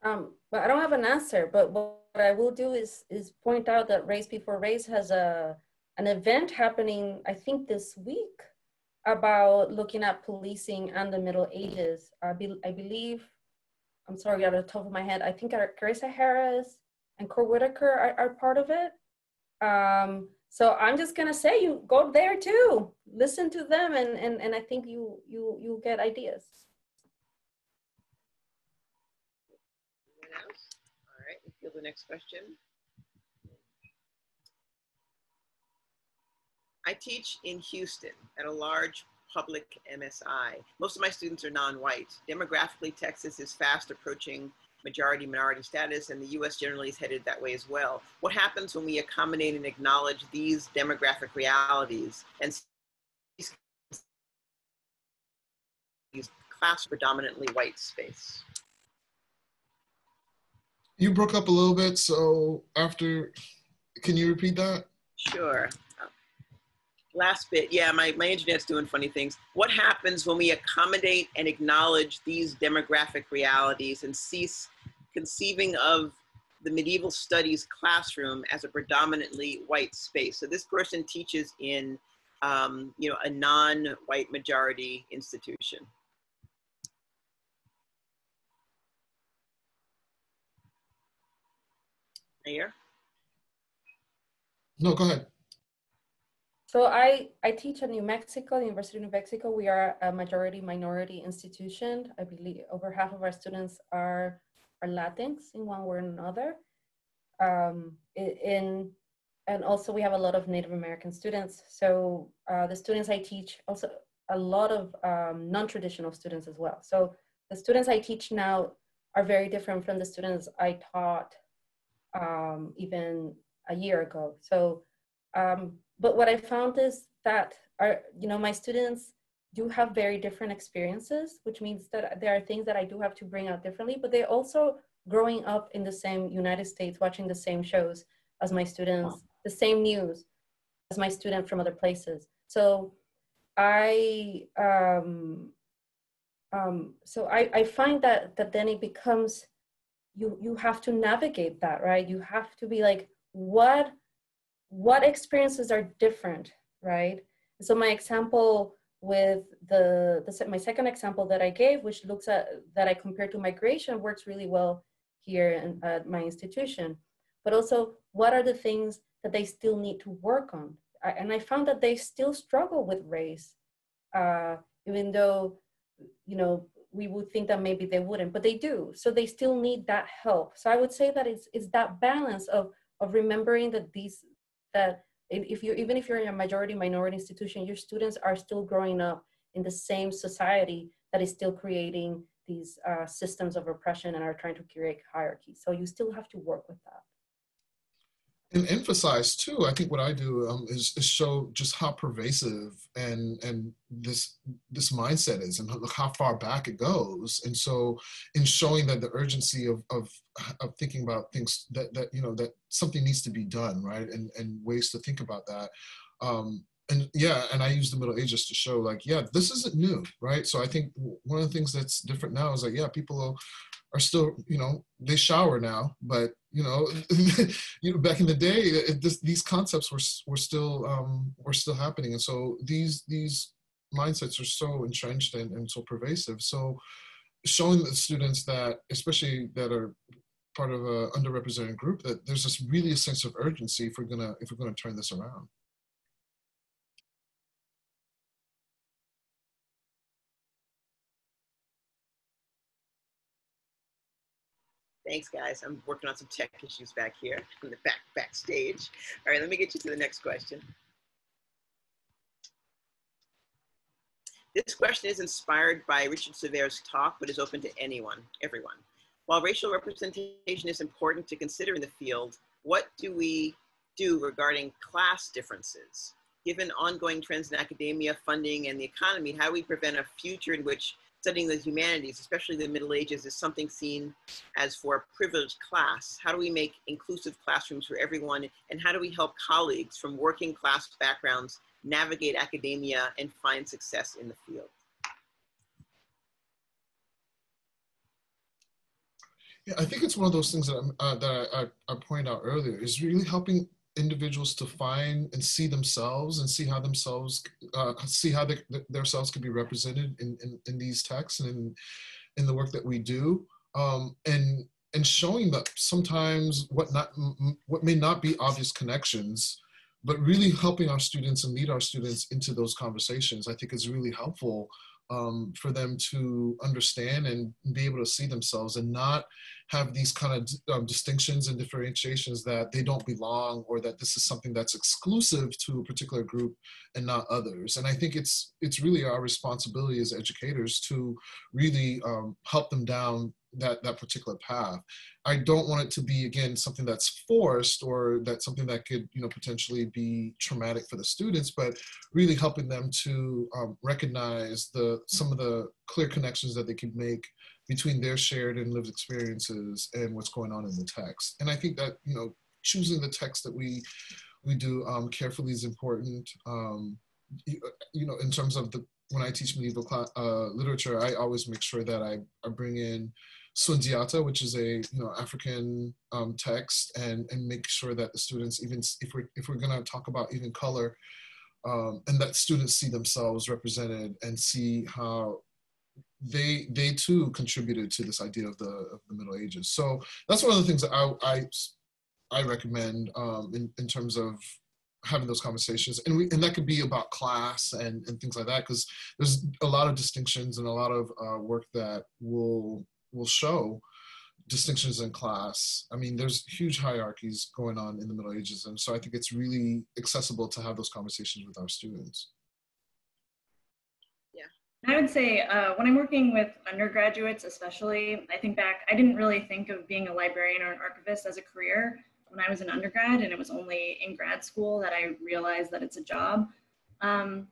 Um, but I don't have an answer, but what I will do is, is point out that Race Before Race has a, an event happening, I think this week, about looking at policing and the Middle Ages. I, be, I believe I'm sorry, out of the top of my head, I think Carissa Harris and Cord Whitaker are, are part of it. Um, so I'm just gonna say you go there too. Listen to them and, and, and I think you you you get ideas. Anyone else? All right, feel the next question. I teach in Houston at a large public MSI. Most of my students are non-white. Demographically, Texas is fast approaching majority minority status and the US generally is headed that way as well. What happens when we accommodate and acknowledge these demographic realities and these class predominantly white space? You broke up a little bit, so after, can you repeat that? Sure last bit yeah my, my internet's doing funny things what happens when we accommodate and acknowledge these demographic realities and cease conceiving of the medieval studies classroom as a predominantly white space so this person teaches in um, you know a non-white majority institution Mayor? No, go ahead. So I, I teach at New Mexico, University of New Mexico. We are a majority minority institution. I believe over half of our students are, are Latinx in one way or another. Um, in, and also we have a lot of Native American students. So uh, the students I teach, also a lot of um, non-traditional students as well. So the students I teach now are very different from the students I taught um, even a year ago. So um, but what I found is that our, you know, my students do have very different experiences, which means that there are things that I do have to bring out differently, but they're also growing up in the same United States, watching the same shows as my students, the same news, as my student from other places. So I um, um, so I, I find that that then it becomes you you have to navigate that right you have to be like what what experiences are different right so my example with the, the my second example that i gave which looks at that i compared to migration works really well here in, at my institution but also what are the things that they still need to work on I, and i found that they still struggle with race uh, even though you know we would think that maybe they wouldn't, but they do. So they still need that help. So I would say that it's, it's that balance of, of remembering that these, that if you, even if you're in a majority minority institution, your students are still growing up in the same society that is still creating these uh, systems of oppression and are trying to create hierarchy. So you still have to work with that and emphasize too i think what i do um, is, is, show just how pervasive and and this this mindset is and look how far back it goes. And so in showing that the urgency of of, of thinking about things that that you know that something needs to be done right? And and ways to think about that. Um, and yeah and i use the middle ages to show like yeah this isn't new right? So i think one of the things that's different now is like yeah people are still, you know, they shower now, but you know, you know, back in the day, it, this, these concepts were were still um, were still happening, and so these these mindsets are so entrenched and, and so pervasive. So, showing the students that, especially that are part of a underrepresented group, that there's this really a sense of urgency if we're gonna if we're gonna turn this around. Thanks, guys. I'm working on some tech issues back here in the back backstage. All right, let me get you to the next question. This question is inspired by Richard Sévère's talk, but is open to anyone, everyone. While racial representation is important to consider in the field, what do we do regarding class differences? Given ongoing trends in academia, funding, and the economy, how do we prevent a future in which studying the humanities, especially the Middle Ages, is something seen as for a privileged class. How do we make inclusive classrooms for everyone? And how do we help colleagues from working class backgrounds navigate academia and find success in the field? Yeah, I think it's one of those things that, uh, that I, I, I pointed out earlier is really helping individuals to find and see themselves and see how themselves uh, see how they, themselves can be represented in, in, in, these texts and in, in the work that we do. Um, and and showing that sometimes what not what may not be obvious connections but really helping our students and lead our students into those conversations i think is really helpful um, for them to understand and be able to see themselves and not have these kind of um, distinctions and differentiations that they don't belong or that this is something that's exclusive to a particular group and not others. And i think it's it's really our responsibility as educators to really um, help them down that that particular path. I don't want it to be again something that's forced or that's something that could you know potentially be traumatic for the students but really helping them to um, recognize the some of the clear connections that they can make between their shared and lived experiences and what's going on in the text. And i think that you know choosing the text that we we do um, carefully is important. Um, you, you know in terms of the when I teach medieval uh, literature, I always make sure that I, I bring in Sundiata, which is a you know African um, text, and and make sure that the students, even if we're if we're going to talk about even color, um, and that students see themselves represented and see how they they too contributed to this idea of the of the Middle Ages. So that's one of the things that I I, I recommend um, in in terms of having those conversations and we and that could be about class and and things like that because there's a lot of distinctions and a lot of uh, work that will will show distinctions in class. I mean, there's huge hierarchies going on in the Middle Ages, and so I think it's really accessible to have those conversations with our students. Yeah, I would say uh, when I'm working with undergraduates, especially, I think back, I didn't really think of being a librarian or an archivist as a career when I was an undergrad, and it was only in grad school that I realized that it's a job. Um,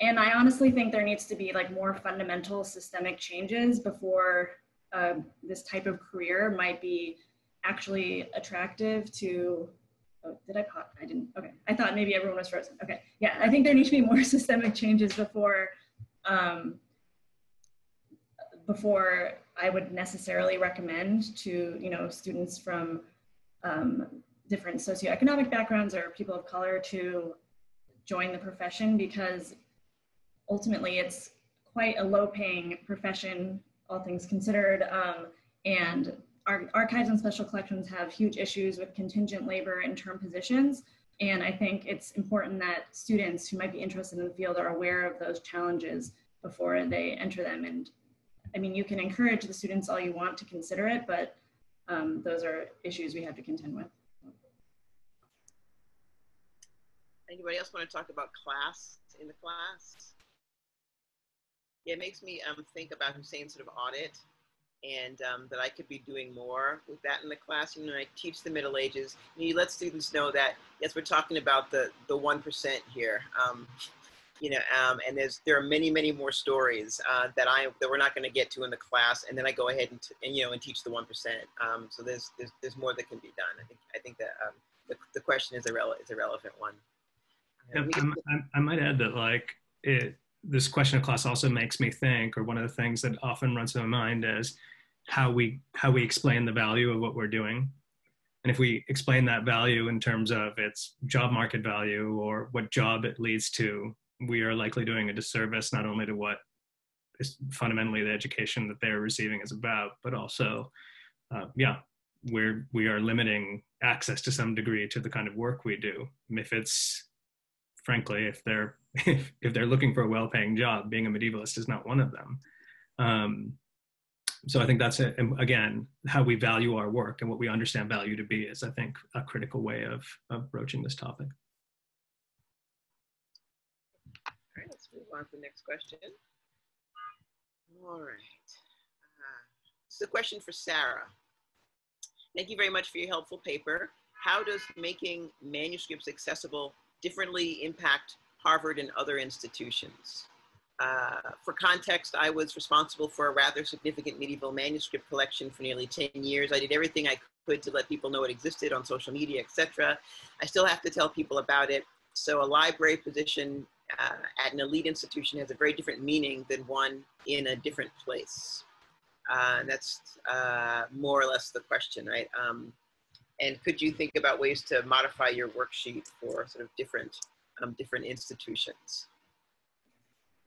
and I honestly think there needs to be like more fundamental systemic changes before uh, this type of career might be actually attractive to oh, did I pop? I didn't. Okay. I thought maybe everyone was frozen. Okay. Yeah, I think there need to be more systemic changes before um, before I would necessarily recommend to you know students from um, different socioeconomic backgrounds or people of color to join the profession because ultimately it's quite a low paying profession all things considered um, and our archives and special collections have huge issues with contingent labor and term positions and i think it's important that students who might be interested in the field are aware of those challenges before they enter them and I mean, you can encourage the students all you want to consider it, but um, those are issues we have to contend with. Anybody else want to talk about class in the class? Yeah, it makes me um, think about Hussein sort of audit and um, that I could be doing more with that in the class. You know, I teach the Middle Ages. You, let students know that, yes, we're talking about the, the 1% here. Um, you know, um, and there's there are many many more stories uh, that I that we're not going to get to in the class, and then I go ahead and, and you know and teach the one percent. Um, so there's, there's there's more that can be done. I think I think that um, the, the question is a rele- is a relevant one. Yeah, I, I might add that like it this question of class also makes me think, or one of the things that often runs through my mind is how we how we explain the value of what we're doing and if we explain that value in terms of its job market value or what job it leads to we are likely doing a disservice not only to what is fundamentally the education that they're receiving is about, but also, uh, yeah, we're we are limiting access to some degree to the kind of work we do. If it's frankly, if they're if, if they're looking for a well-paying job, being a medievalist is not one of them. Um, so I think that's a, again how we value our work and what we understand value to be is I think a critical way of, of broaching this topic. All right, let's move on to the next question. All right. Uh, this is a question for Sara. Thank you very much for your helpful paper. How does making manuscripts accessible differently impact Harvard and other institutions? Uh, for context, I was responsible for a rather significant medieval manuscript collection for nearly 10 years. I did everything I could to let people know it existed on social media, etc. I still have to tell people about it. So a library position uh, at an elite institution has a very different meaning than one in a different place. Uh, that's uh, more or less the question, right? Um, and could you think about ways to modify your worksheet for sort of different, um, different institutions?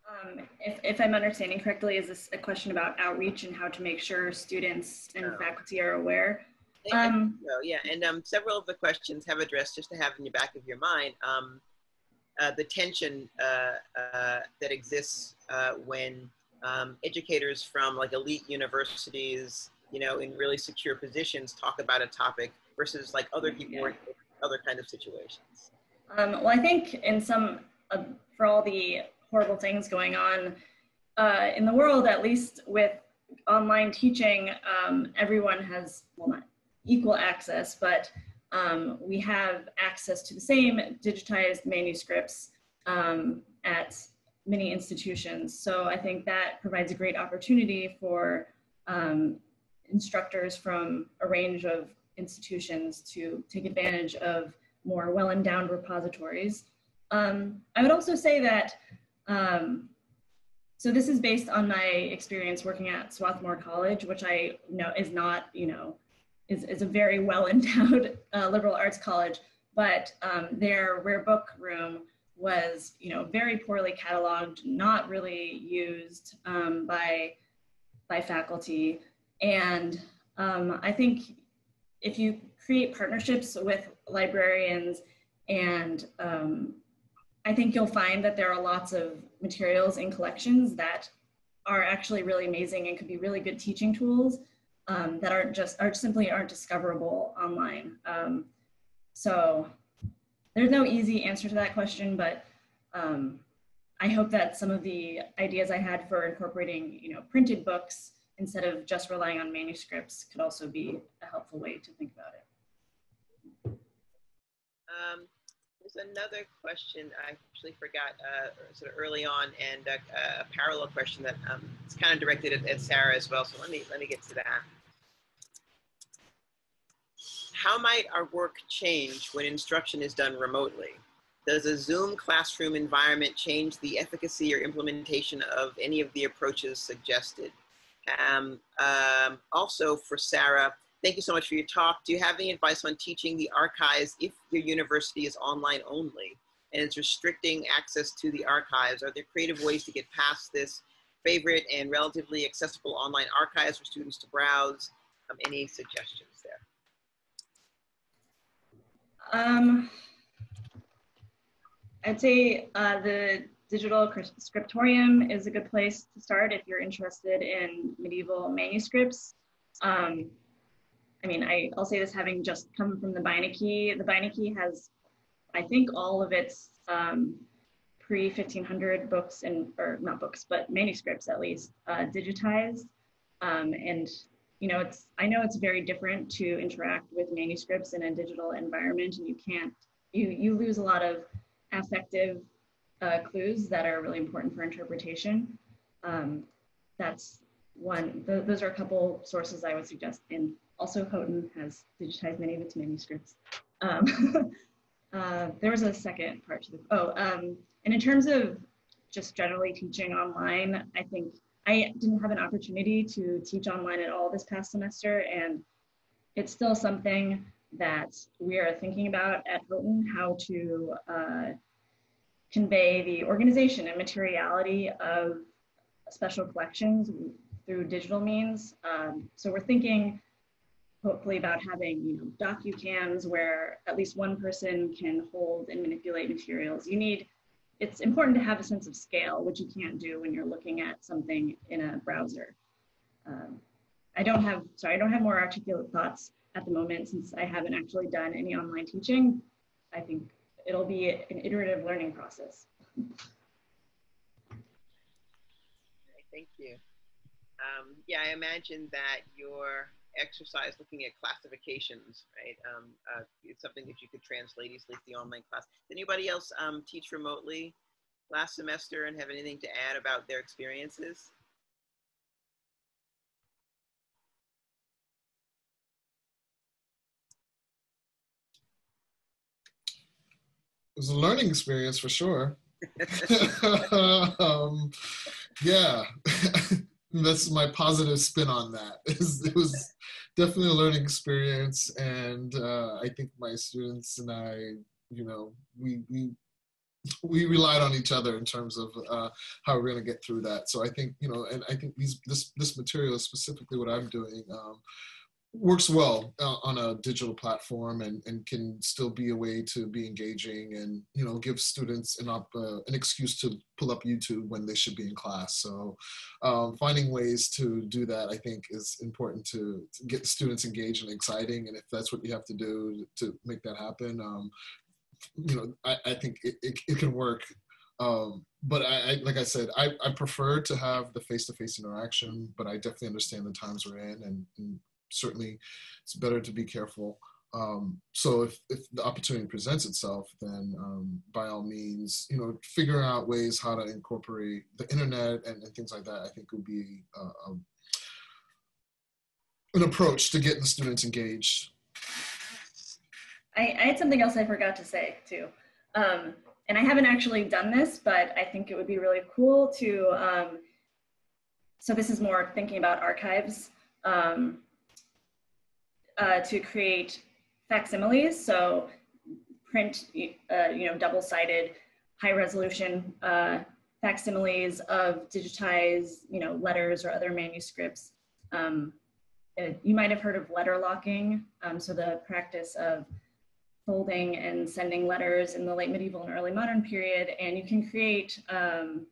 Um, if, if, I'm understanding correctly, is this a question about outreach and how to make sure students and oh. faculty are aware? Um, so, yeah, and um, several of the questions have addressed, just to have in the back of your mind, um, uh, the tension uh, uh, that exists uh, when um, educators from like elite universities, you know, in really secure positions talk about a topic versus like other people yeah. in other kind of situations. Um, well, I think in some, uh, for all the horrible things going on in the world, at least with online teaching, um, everyone has, well, not equal access, but um, we have access to the same digitized manuscripts um, at many institutions. So I think that provides a great opportunity for um, instructors from a range of institutions to take advantage of more well-endowed repositories. Um, I would also say that, um, so this is based on my experience working at Swarthmore College, which I know is not, you know, is, is a very well endowed uh, liberal arts college, but um, their rare book room was, you know, very poorly cataloged, not really used um, by by faculty, and um, I think if you create partnerships with librarians, and um, I think you'll find that there are lots of materials in collections that are actually really amazing and could be really good teaching tools um, that aren't just are simply aren't discoverable online. Um, so there's no easy answer to that question, but um, I hope that some of the ideas I had for incorporating, you know, printed books instead of just relying on manuscripts could also be a helpful way to think about it. Um, there's another question I actually forgot uh, sort of early on, and uh, a parallel question that um, it's kind of directed at, at Sara as well. So let me let me get to that. how might our work change when instruction is done remotely? Does a Zoom classroom environment change the efficacy or implementation of any of the approaches suggested? Um, um, also for Sara, thank you so much for your talk. Do you have any advice on teaching the archives if your university is online only and it's restricting access to the archives? Are there creative ways to get past this favorite and relatively accessible online archives for students to browse? Um, any suggestions there? Um, I'd say uh, the digital scriptorium is a good place to start if you're interested in medieval manuscripts. Um, I mean, I, will say this having just come from the Beinecke. The Beinecke has, I think, all of its um, pre 1500 books and, or not books, but manuscripts at least, uh, digitized. Um, and, you know, it's, I know it's very different to interact with manuscripts in a digital environment and you can't, you, you lose a lot of affective uh, clues that are really important for interpretation. Um, that's one, th those are a couple sources I would suggest. And also Houghton has digitized many of its manuscripts. Um, uh, there was a second part to the, oh, um, and in terms of just generally teaching online, I think I didn't have an opportunity to teach online at all this past semester, and it's still something that we are thinking about at Houghton, how to uh, convey the organization and materiality of special collections through digital means. Um, so we're thinking hopefully about having you know docu-cams where at least one person can hold and manipulate materials. You need, it's important to have a sense of scale, which you can't do when you're looking at something in a browser. Um, I don't have, sorry, I don't have more articulate thoughts at the moment since I haven't actually done any online teaching. I think it'll be an iterative learning process. Thank you. Um, yeah, I imagine that your exercise looking at classifications, right? Um, uh, it's something that you could translate easily to the online class. Did anybody else um, teach remotely last semester and have anything to add about their experiences? Was a learning experience for sure. um, yeah. that's my positive spin on that. it was definitely a learning experience, and uh, I think my students and I, you know, we we we relied on each other in terms of uh, how we're going to get through that. So I think you know, and I think these this this material specifically what I'm doing. Um, works well uh, on a digital platform and, and can still be a way to be engaging and you know give students an up uh, an excuse to pull up YouTube when they should be in class. So um, finding ways to do that I think is important to, to, get students engaged and exciting. And if that's what you have to do to make that happen, um, you know I, I think it, it, it can work. Um, but I, I, like I said, I, I prefer to have the face-to-face interaction, but I definitely understand the times we're in and, and certainly it's better to be careful. Um, so if, if the opportunity presents itself, then um, by all means, you know, figuring out ways how to incorporate the internet and, and things like that, I think would be uh, um, an approach to getting the students engaged. I, I, had something else I forgot to say too. Um, and I haven't actually done this, but I think it would be really cool to, um, so this is more thinking about archives. Um, uh, to create facsimiles, so print, uh, you know, double-sided, high-resolution uh, facsimiles of digitized, you know, letters or other manuscripts. Um, it, uh, you might have heard of letter locking, um, so the practice of folding and sending letters in the late medieval and early modern period, and you can create um,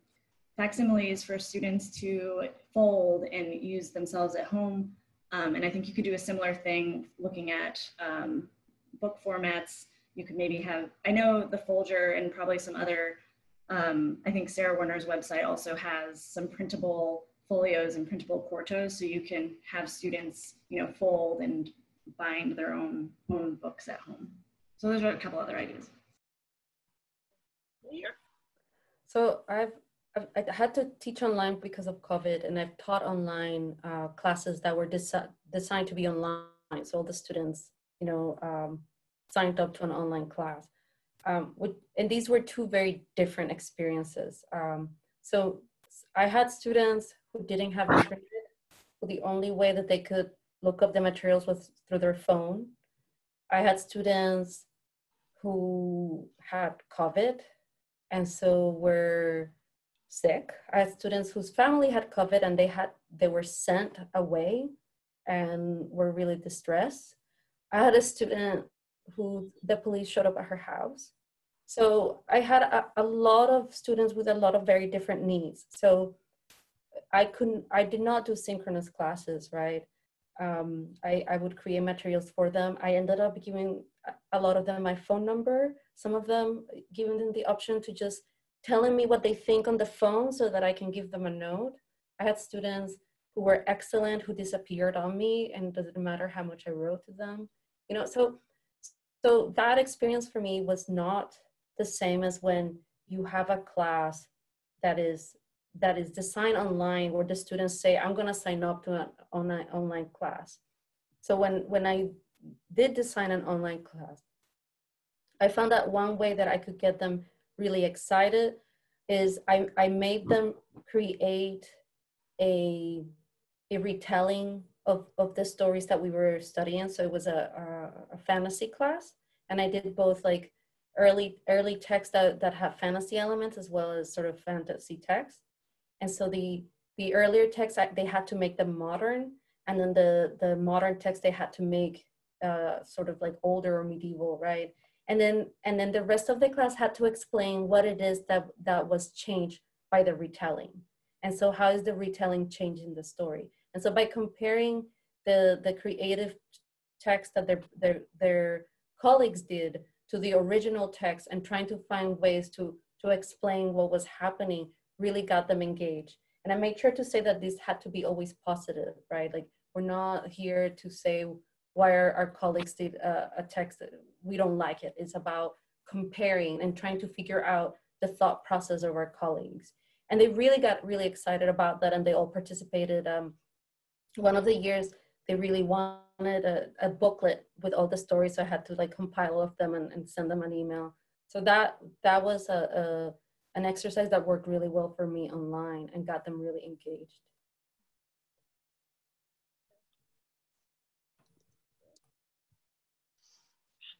facsimiles for students to fold and use themselves at home um, and I think you could do a similar thing looking at um, book formats. You could maybe have, I know the Folger and probably some other, um, I think Sarah Werner's website also has some printable folios and printable quartos. So you can have students, you know, fold and bind their own, own books at home. So those are a couple other ideas. So I've I had to teach online because of COVID, and I've taught online uh, classes that were desi designed to be online. So all the students you know, um, signed up to an online class. Um, and these were two very different experiences. Um, so I had students who didn't have internet. The only way that they could look up the materials was through their phone. I had students who had COVID and so were sick. I had students whose family had COVID and they had they were sent away and were really distressed. I had a student who the police showed up at her house. So I had a, a lot of students with a lot of very different needs. So I couldn't, I did not do synchronous classes, right? Um, I, I would create materials for them. I ended up giving a lot of them my phone number, some of them giving them the option to just telling me what they think on the phone so that I can give them a note. I had students who were excellent who disappeared on me and doesn't matter how much I wrote to them. You know, so so that experience for me was not the same as when you have a class that is that is designed online where the students say i'm going to sign up to an online online class so when when i did design an online class i found that one way that i could get them really excited is i, I made them create a, a retelling of, of the stories that we were studying. So it was a, a, a fantasy class. And i did both like early early texts that, that have fantasy elements as well as sort of fantasy text and so the the earlier texts they had to make them modern. And then the the modern text they had to make uh, sort of like older or medieval right and then and then the rest of the class had to explain what it is that that was changed by the retelling. And so how is the retelling changing the story? And so by comparing the the creative text that their their their colleagues did to the original text and trying to find ways to to explain what was happening really got them engaged. And i made sure to say that this had to be always positive right? Like we're not here to say why our, colleagues did a, a text we don't like it. It's about comparing and trying to figure out the thought process of our colleagues. And they really got really excited about that and they all participated um, one of the years they really wanted a, a booklet with all the stories so i had to like compile all of them and, and send them an email. So that that was a, a an exercise that worked really well for me online and got them really engaged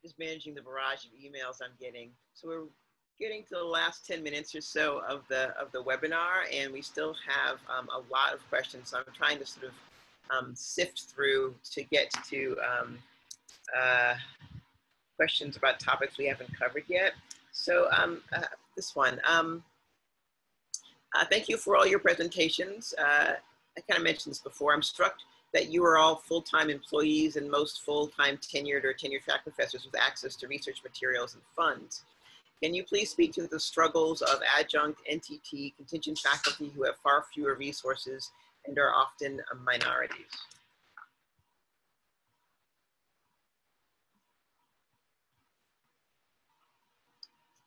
just managing the barrage of emails i'm getting so we're getting to the last 10 minutes or so of the of the webinar and we still have um, a lot of questions so i'm trying to sort of um, sift through to get to um, uh, questions about topics we haven't covered yet. So um, uh, this one, um, uh, thank you for all your presentations. Uh, I kind of mentioned this before. I'm struck that you are all full-time employees and most full-time tenured or tenure track professors with access to research materials and funds. Can you please speak to the struggles of adjunct NTT contingent faculty who have far fewer resources and are often minorities.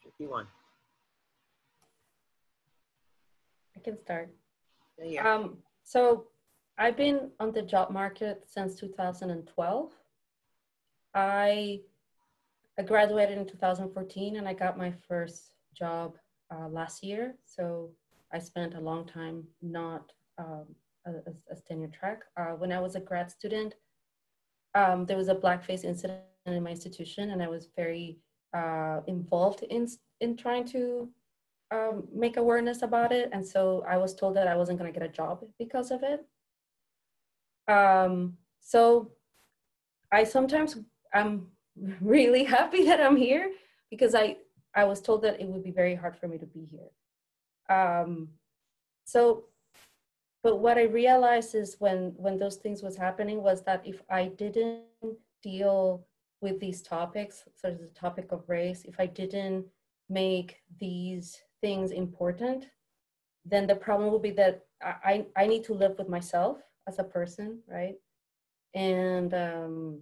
Tricky one. I can start. Yeah. Um, so I've been on the job market since 2012. I, I graduated in 2014 and I got my first job uh, last year. So I spent a long time not um, as, as tenure track. Uh, when I was a grad student, um, there was a blackface incident in my institution, and I was very uh, involved in in trying to um, make awareness about it. And so I was told that I wasn't going to get a job because of it. Um, so I sometimes I'm really happy that I'm here because I I was told that it would be very hard for me to be here. Um, so but what i realized is when when those things was happening was that if i didn't deal with these topics such as the topic of race if i didn't make these things important then the problem will be that i i need to live with myself as a person right and um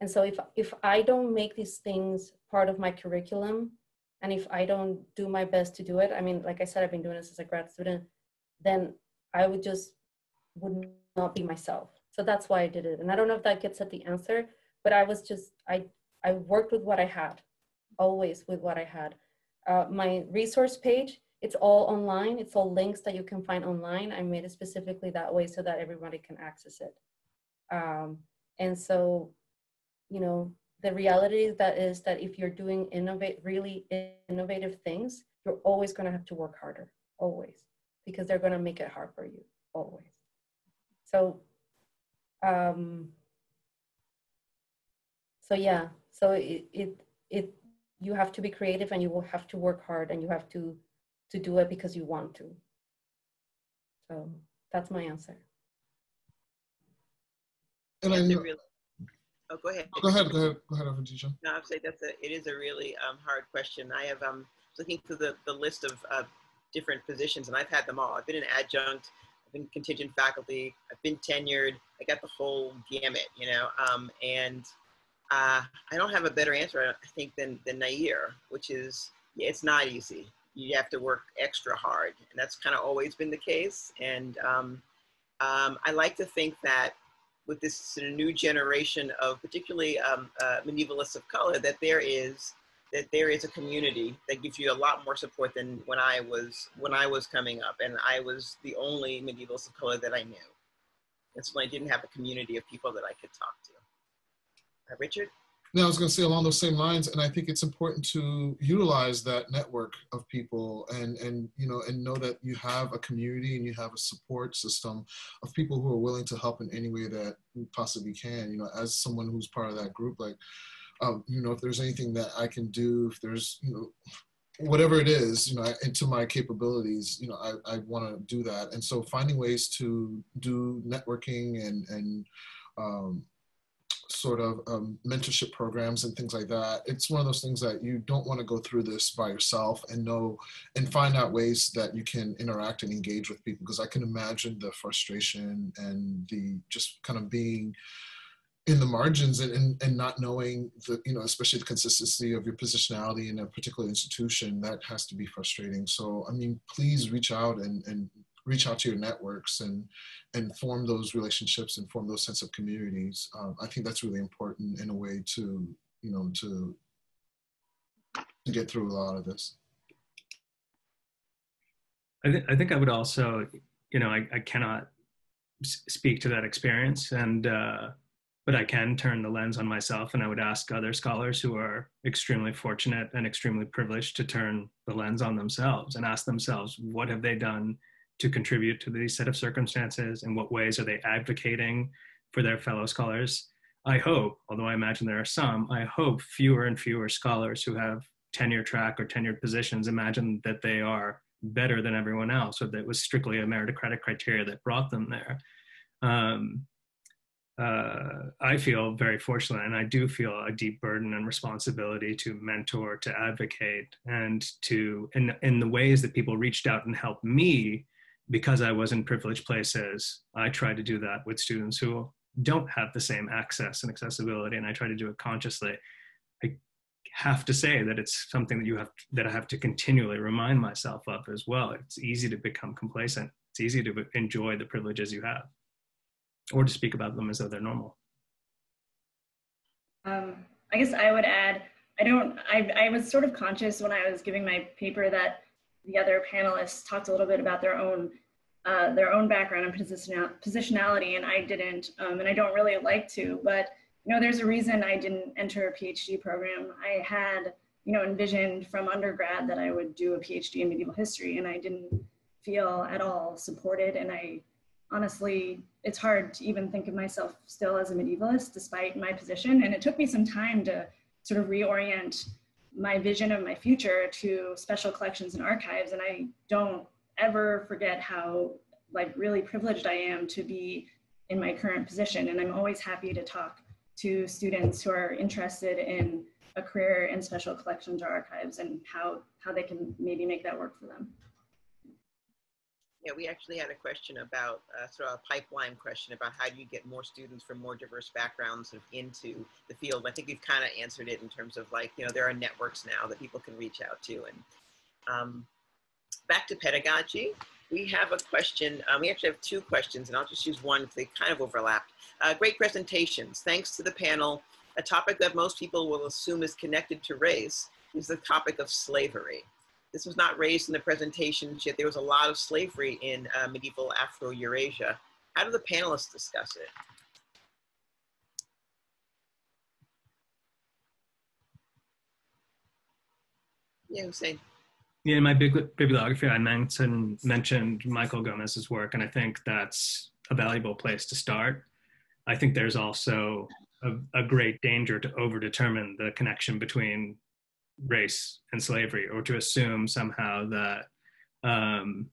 and so if if i don't make these things part of my curriculum and if i don't do my best to do it i mean like i said i've been doing this as a grad student then I would just would not be myself. So that's why I did it. And I don't know if that gets at the answer, but I was just, I, I worked with what I had, always with what I had. Uh, my resource page, it's all online. It's all links that you can find online. I made it specifically that way so that everybody can access it. Um, and so, you know, the reality that is that if you're doing innovate, really innovative things, you're always going to have to work harder, always, because they're going to make it hard for you, always. So, um, so yeah, so it, it, it, you have to be creative and you will have to work hard and you have to, to do it because you want to. So that's my answer. And I It's really- Oh, go ahead. go ahead, go ahead, go ahead, Afrodesia. No, I'd say that's a, it is a really um, hard question. I have, um, looking through the, the list of uh, different positions and I've had them all. I've been an adjunct, I've been contingent faculty, I've been tenured, I got the whole gamut, you know, um, and uh, I don't have a better answer, I think, than, than Nahir, which is, yeah, it's not easy. You have to work extra hard and that's kind of always been the case. And um, um, I like to think that with this sort of new generation of particularly um, uh, medievalists of color that there is that there is a community that gives you a lot more support than when I was when I was coming up and I was the only medievalist of color that I knew. And so I didn't have a community of people that I could talk to. Uh, Richard? No, I was going to say along those same lines, and I think it's important to utilize that network of people, and and you know, and know that you have a community and you have a support system of people who are willing to help in any way that we possibly can. You know, as someone who's part of that group, like, um, you know, if there's anything that I can do, if there's, you know, whatever it is, you know, into my capabilities, you know, I, I want to do that. And so finding ways to do networking and and um, sort of um, mentorship programs and things like that it's one of those things that you don't want to go through this by yourself and know and find out ways that you can interact and engage with people because i can imagine the frustration and the just kind of being in the margins and, and, and not knowing the you know especially the consistency of your positionality in a particular institution that has to be frustrating. So i mean please reach out and, and reach out to your networks and and form those relationships and form those sense of communities. Um, I think that's really important in a way to you know to to get through a lot of this. I, th- I think I would also, you know, I, I cannot s- speak to that experience, and uh, but I can turn the lens on myself, and I would ask other scholars who are extremely fortunate and extremely privileged to turn the lens on themselves and ask themselves, what have they done to contribute to these set of circumstances? In what ways are they advocating for their fellow scholars? I hope, although I imagine there are some, I hope fewer and fewer scholars who have tenure track or tenured positions imagine that they are better than everyone else or that it was strictly a meritocratic criteria that brought them there. Um, uh, I feel very fortunate, and I do feel a deep burden and responsibility to mentor, to advocate, and to in in the ways that people reached out and helped me because I was in privileged places. I try to do that with students who don't have the same access and accessibility, and I try to do it consciously. I have to say that it's something that you have that I have to continually remind myself of as well. It's easy to become complacent. It's easy to enjoy the privileges you have or to speak about them as though they're normal. Um, I guess I would add, I don't, I, I was sort of conscious when I was giving my paper that the other panelists talked a little bit about their own, uh, their own background and positional, positionality, and I didn't, um, and I don't really like to, but you know, there's a reason I didn't enter a PhD program. I had, you know, envisioned from undergrad that I would do a PhD in medieval history, and I didn't feel at all supported, and I honestly, it's hard to even think of myself still as a medievalist despite my position. And it took me some time to sort of reorient my vision of my future to special collections and archives. And I don't ever forget how like really privileged I am to be in my current position. And I'm always happy to talk to students who are interested in a career in special collections or archives and how, how they can maybe make that work for them. Yeah, we actually had a question about, uh, sort of a pipeline question about how do you get more students from more diverse backgrounds sort of into the field. I think we've kind of answered it in terms of like, you know, there are networks now that people can reach out to. And um, back to pedagogy, we have a question. Um, we actually have two questions, and I'll just use one because they kind of overlap. Uh, great presentations. Thanks to the panel. a topic that most people will assume is connected to race is the topic of slavery. This was not raised in the presentation, yet there was a lot of slavery in uh, medieval Afro-Eurasia. How do the panelists discuss it? Yeah, Hussein. Yeah, in my bibliography, I mentioned, mentioned Michael Gomez's work, and I think that's a valuable place to start. I think there's also a, a great danger to overdetermine the connection between race and slavery, or to assume somehow that um,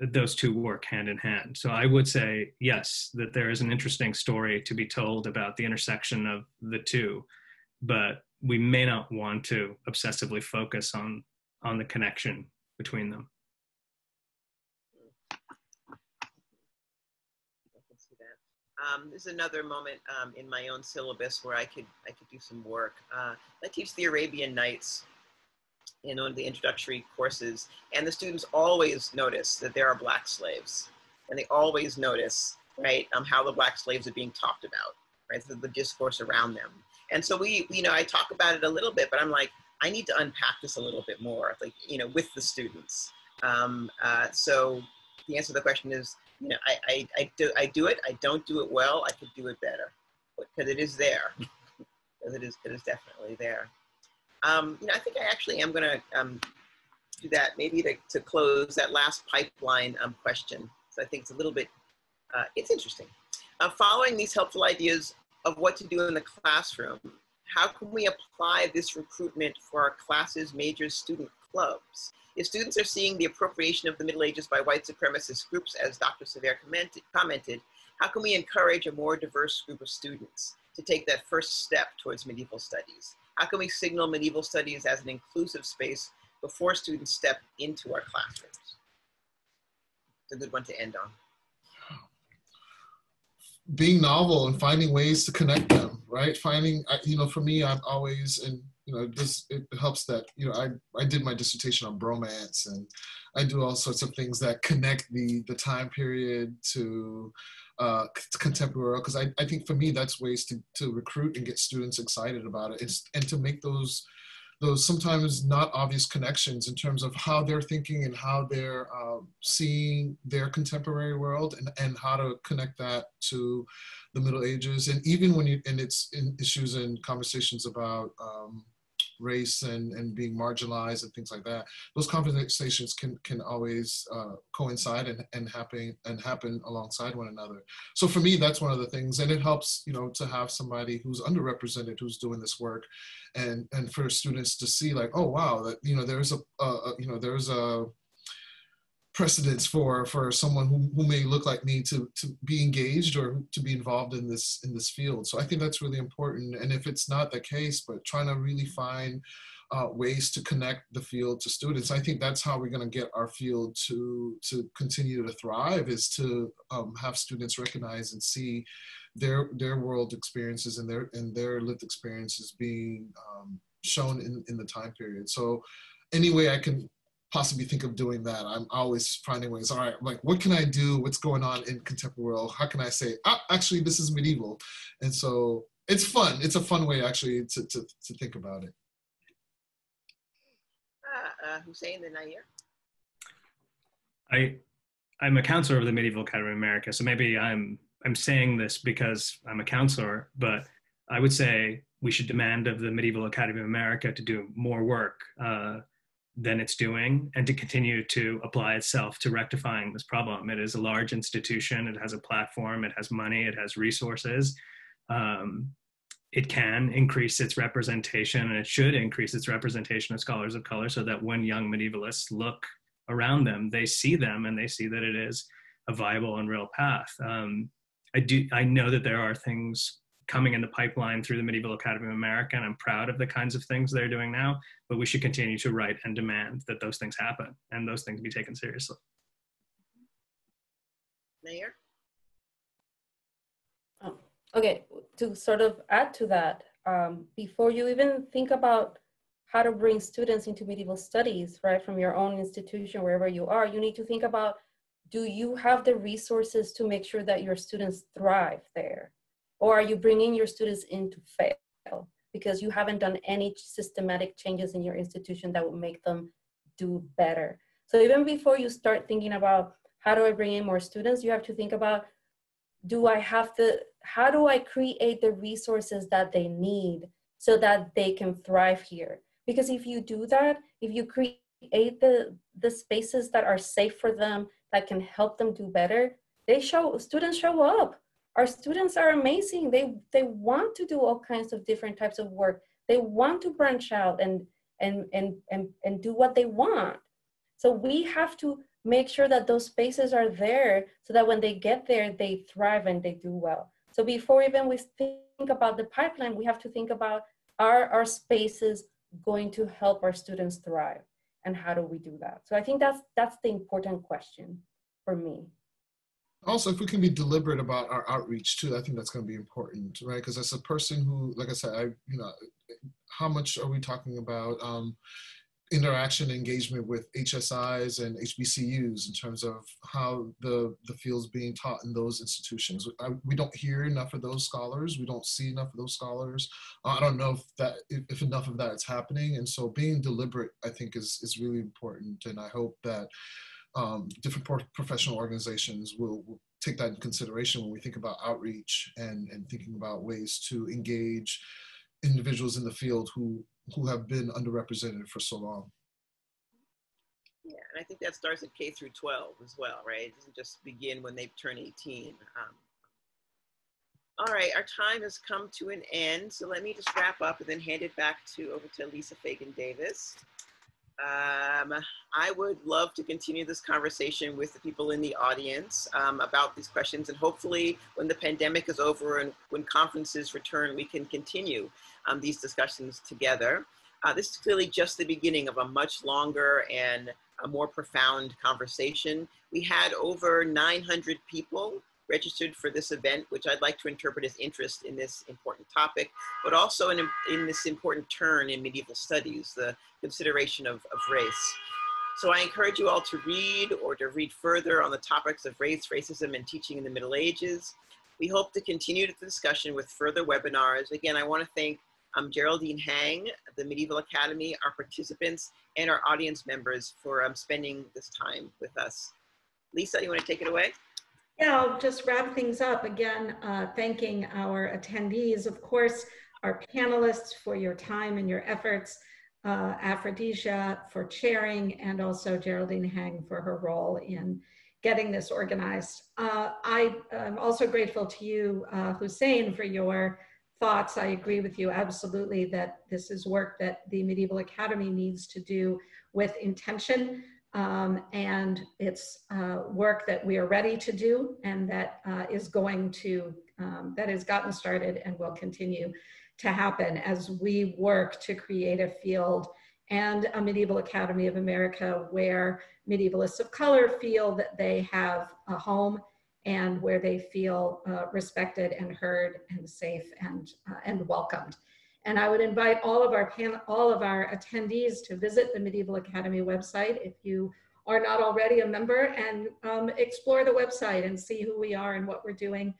those two work hand in hand. So I would say, yes, that there is an interesting story to be told about the intersection of the two, but we may not want to obsessively focus on on the connection between them. Um, this is another moment um, in my own syllabus where I could I could do some work. Uh, I teach the Arabian Nights in one of the introductory courses, and the students always notice that there are black slaves, and they always notice right um, how the black slaves are being talked about, right? The, the discourse around them, and so we you know I talk about it a little bit, but I'm like I need to unpack this a little bit more, like you know with the students. Um, uh, so the answer to the question is you know, I, I, I, do, I do it, I don't do it well, I could do it better, because it is there, because it is, it is definitely there. Um, you know, I think I actually am gonna um, do that maybe to, to close that last pipeline um, question. So I think it's a little bit, uh, it's interesting. Uh, following these helpful ideas of what to do in the classroom, how can we apply this recruitment for our classes, majors, student clubs? If students are seeing the appropriation of the Middle Ages by white supremacist groups, as Dr. Sévère commented, how can we encourage a more diverse group of students to take that first step towards medieval studies? How can we signal medieval studies as an inclusive space before students step into our classrooms? It's a good one to end on. Being novel and finding ways to connect them, right? Finding, you know, for me, I'm always, and you know, this it helps that you know I I did my dissertation on bromance and I do all sorts of things that connect the the time period to uh, contemporary because I, I think for me that's ways to, to recruit and get students excited about it it's, and to make those those sometimes not obvious connections in terms of how they're thinking and how they're uh, seeing their contemporary world and, and how to connect that to the Middle Ages. And even when you, and it's in issues and conversations about um, race and, and being marginalized and things like that, those conversations can can always uh, coincide and, and happen and happen alongside one another. So for me, that's one of the things, and it helps you know to have somebody who's underrepresented who's doing this work, and and for students to see like, oh wow, that you know there's a, you know there's a precedence for for someone who, who may look like me to to be engaged or to be involved in this in this field. So i think that's really important. And if it's not the case but trying to really find uh, ways to connect the field to students i think that's how we're going to get our field to to continue to thrive is to um, have students recognize and see their their world experiences and their and their lived experiences being um, shown in in the time period. So any way i can possibly think of doing that. I'm always finding ways. All right, like what can I do? What's going on in contemporary world? How can I say, ah, actually, this is medieval? And so it's fun. It's a fun way actually to to, to think about it. Uh, uh, Hussein the Nahir. I I'm a counselor of the Medieval Academy of America, so maybe I'm I'm saying this because I'm a counselor, but I would say we should demand of the Medieval Academy of America to do more work. Uh, than it's doing and to continue to apply itself to rectifying this problem. It is a large institution, it has a platform, it has money, it has resources. Um, it can increase its representation and it should increase its representation of scholars of color so that when young medievalists look around them, they see them and they see that it is a viable and real path. Um, I do. I know that there are things coming in the pipeline through the Medieval Academy of America, and I'm proud of the kinds of things they're doing now. But we should continue to write and demand that those things happen and those things be taken seriously. Mayor? Oh, okay, to sort of add to that, um, before you even think about how to bring students into medieval studies, right, from your own institution, wherever you are, you need to think about do you have the resources to make sure that your students thrive there? Or are you bringing your students in to fail because you haven't done any systematic changes in your institution that would make them do better. So even before you start thinking about how do I bring in more students, you have to think about do I have to, how do I create the resources that they need so that they can thrive here? Because if you do that, if you create the, the spaces that are safe for them, that can help them do better, they show, students show up. Our students are amazing. They, they want to do all kinds of different types of work. They want to branch out and, and, and, and, and do what they want. So we have to make sure that those spaces are there so that when they get there, they thrive and they do well. So before even we think about the pipeline, we have to think about are our spaces going to help our students thrive? And how do we do that? So I think that's that's the important question for me. Also, if we can be deliberate about our outreach too, I think that's going to be important, right? Because as a person who, like I said, I you know, how much are we talking about? Um, interaction engagement with HSIs and HBCUs in terms of how the, the field's being taught in those institutions. I, we don't hear enough of those scholars. We don't see enough of those scholars. Uh, I don't know if that if, if enough of that is happening. And so being deliberate, I think, is, is really important. And I hope that um, different pro professional organizations will, will take that in consideration when we think about outreach and, and thinking about ways to engage individuals in the field who who have been underrepresented for so long. Yeah, and I think that starts at K through 12 as well, right? It doesn't just begin when they turn 18. Um, all right, our time has come to an end. So let me just wrap up and then hand it back to over to Lisa Fagan Davis. Um, I would love to continue this conversation with the people in the audience um, about these questions and hopefully when the pandemic is over and when conferences return, we can continue um, these discussions together. Uh, this is clearly just the beginning of a much longer and a more profound conversation. We had over 900 people registered for this event, which I'd like to interpret as interest in this important topic, but also in, in this important turn in medieval studies, the consideration of, of race. So I encourage you all to read or to read further on the topics of race, racism, and teaching in the Middle Ages. We hope to continue the discussion with further webinars. Again, I want to thank um, Geraldine Heng, the Medieval Academy, our participants, and our audience members for um, spending this time with us. Lisa, you want to take it away? Yeah, I'll just wrap things up again, uh, thanking our attendees, of course, our panelists for your time and your efforts, uh, Afrodesia for chairing, and also Geraldine Heng for her role in getting this organized. Uh, I am also grateful to you, uh, Hussein, for your thoughts. I agree with you absolutely that this is work that the Medieval Academy needs to do with intention um, and it's uh, work that we are ready to do and that uh, is going to, um, that has gotten started and will continue to happen as we work to create a field and a Medieval Academy of America where medievalists of color feel that they have a home and where they feel uh, respected and heard and safe and, uh, and welcomed. And I would invite all of our panel, all of our attendees to visit the Medieval Academy website if you are not already a member and um, explore the website and see who we are and what we're doing.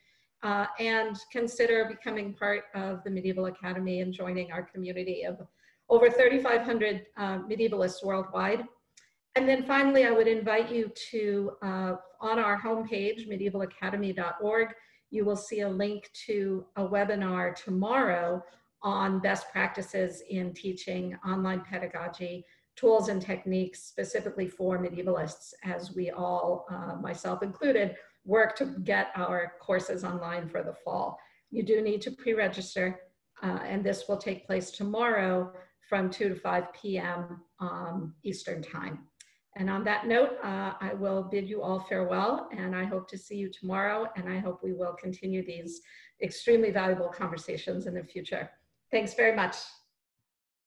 Uh, and consider becoming part of the Medieval Academy and joining our community of over 3,500 uh, medievalists worldwide. And then finally, I would invite you to, uh, on our homepage, medievalacademy.org, you will see a link to a webinar tomorrow on best practices in teaching online pedagogy, tools and techniques specifically for medievalists as we all, uh, myself included, work to get our courses online for the fall. You do need to pre-register uh, and this will take place tomorrow from 2 to 5 p.m. Um, Eastern time. And on that note, uh, I will bid you all farewell and I hope to see you tomorrow and I hope we will continue these extremely valuable conversations in the future. Thanks very much.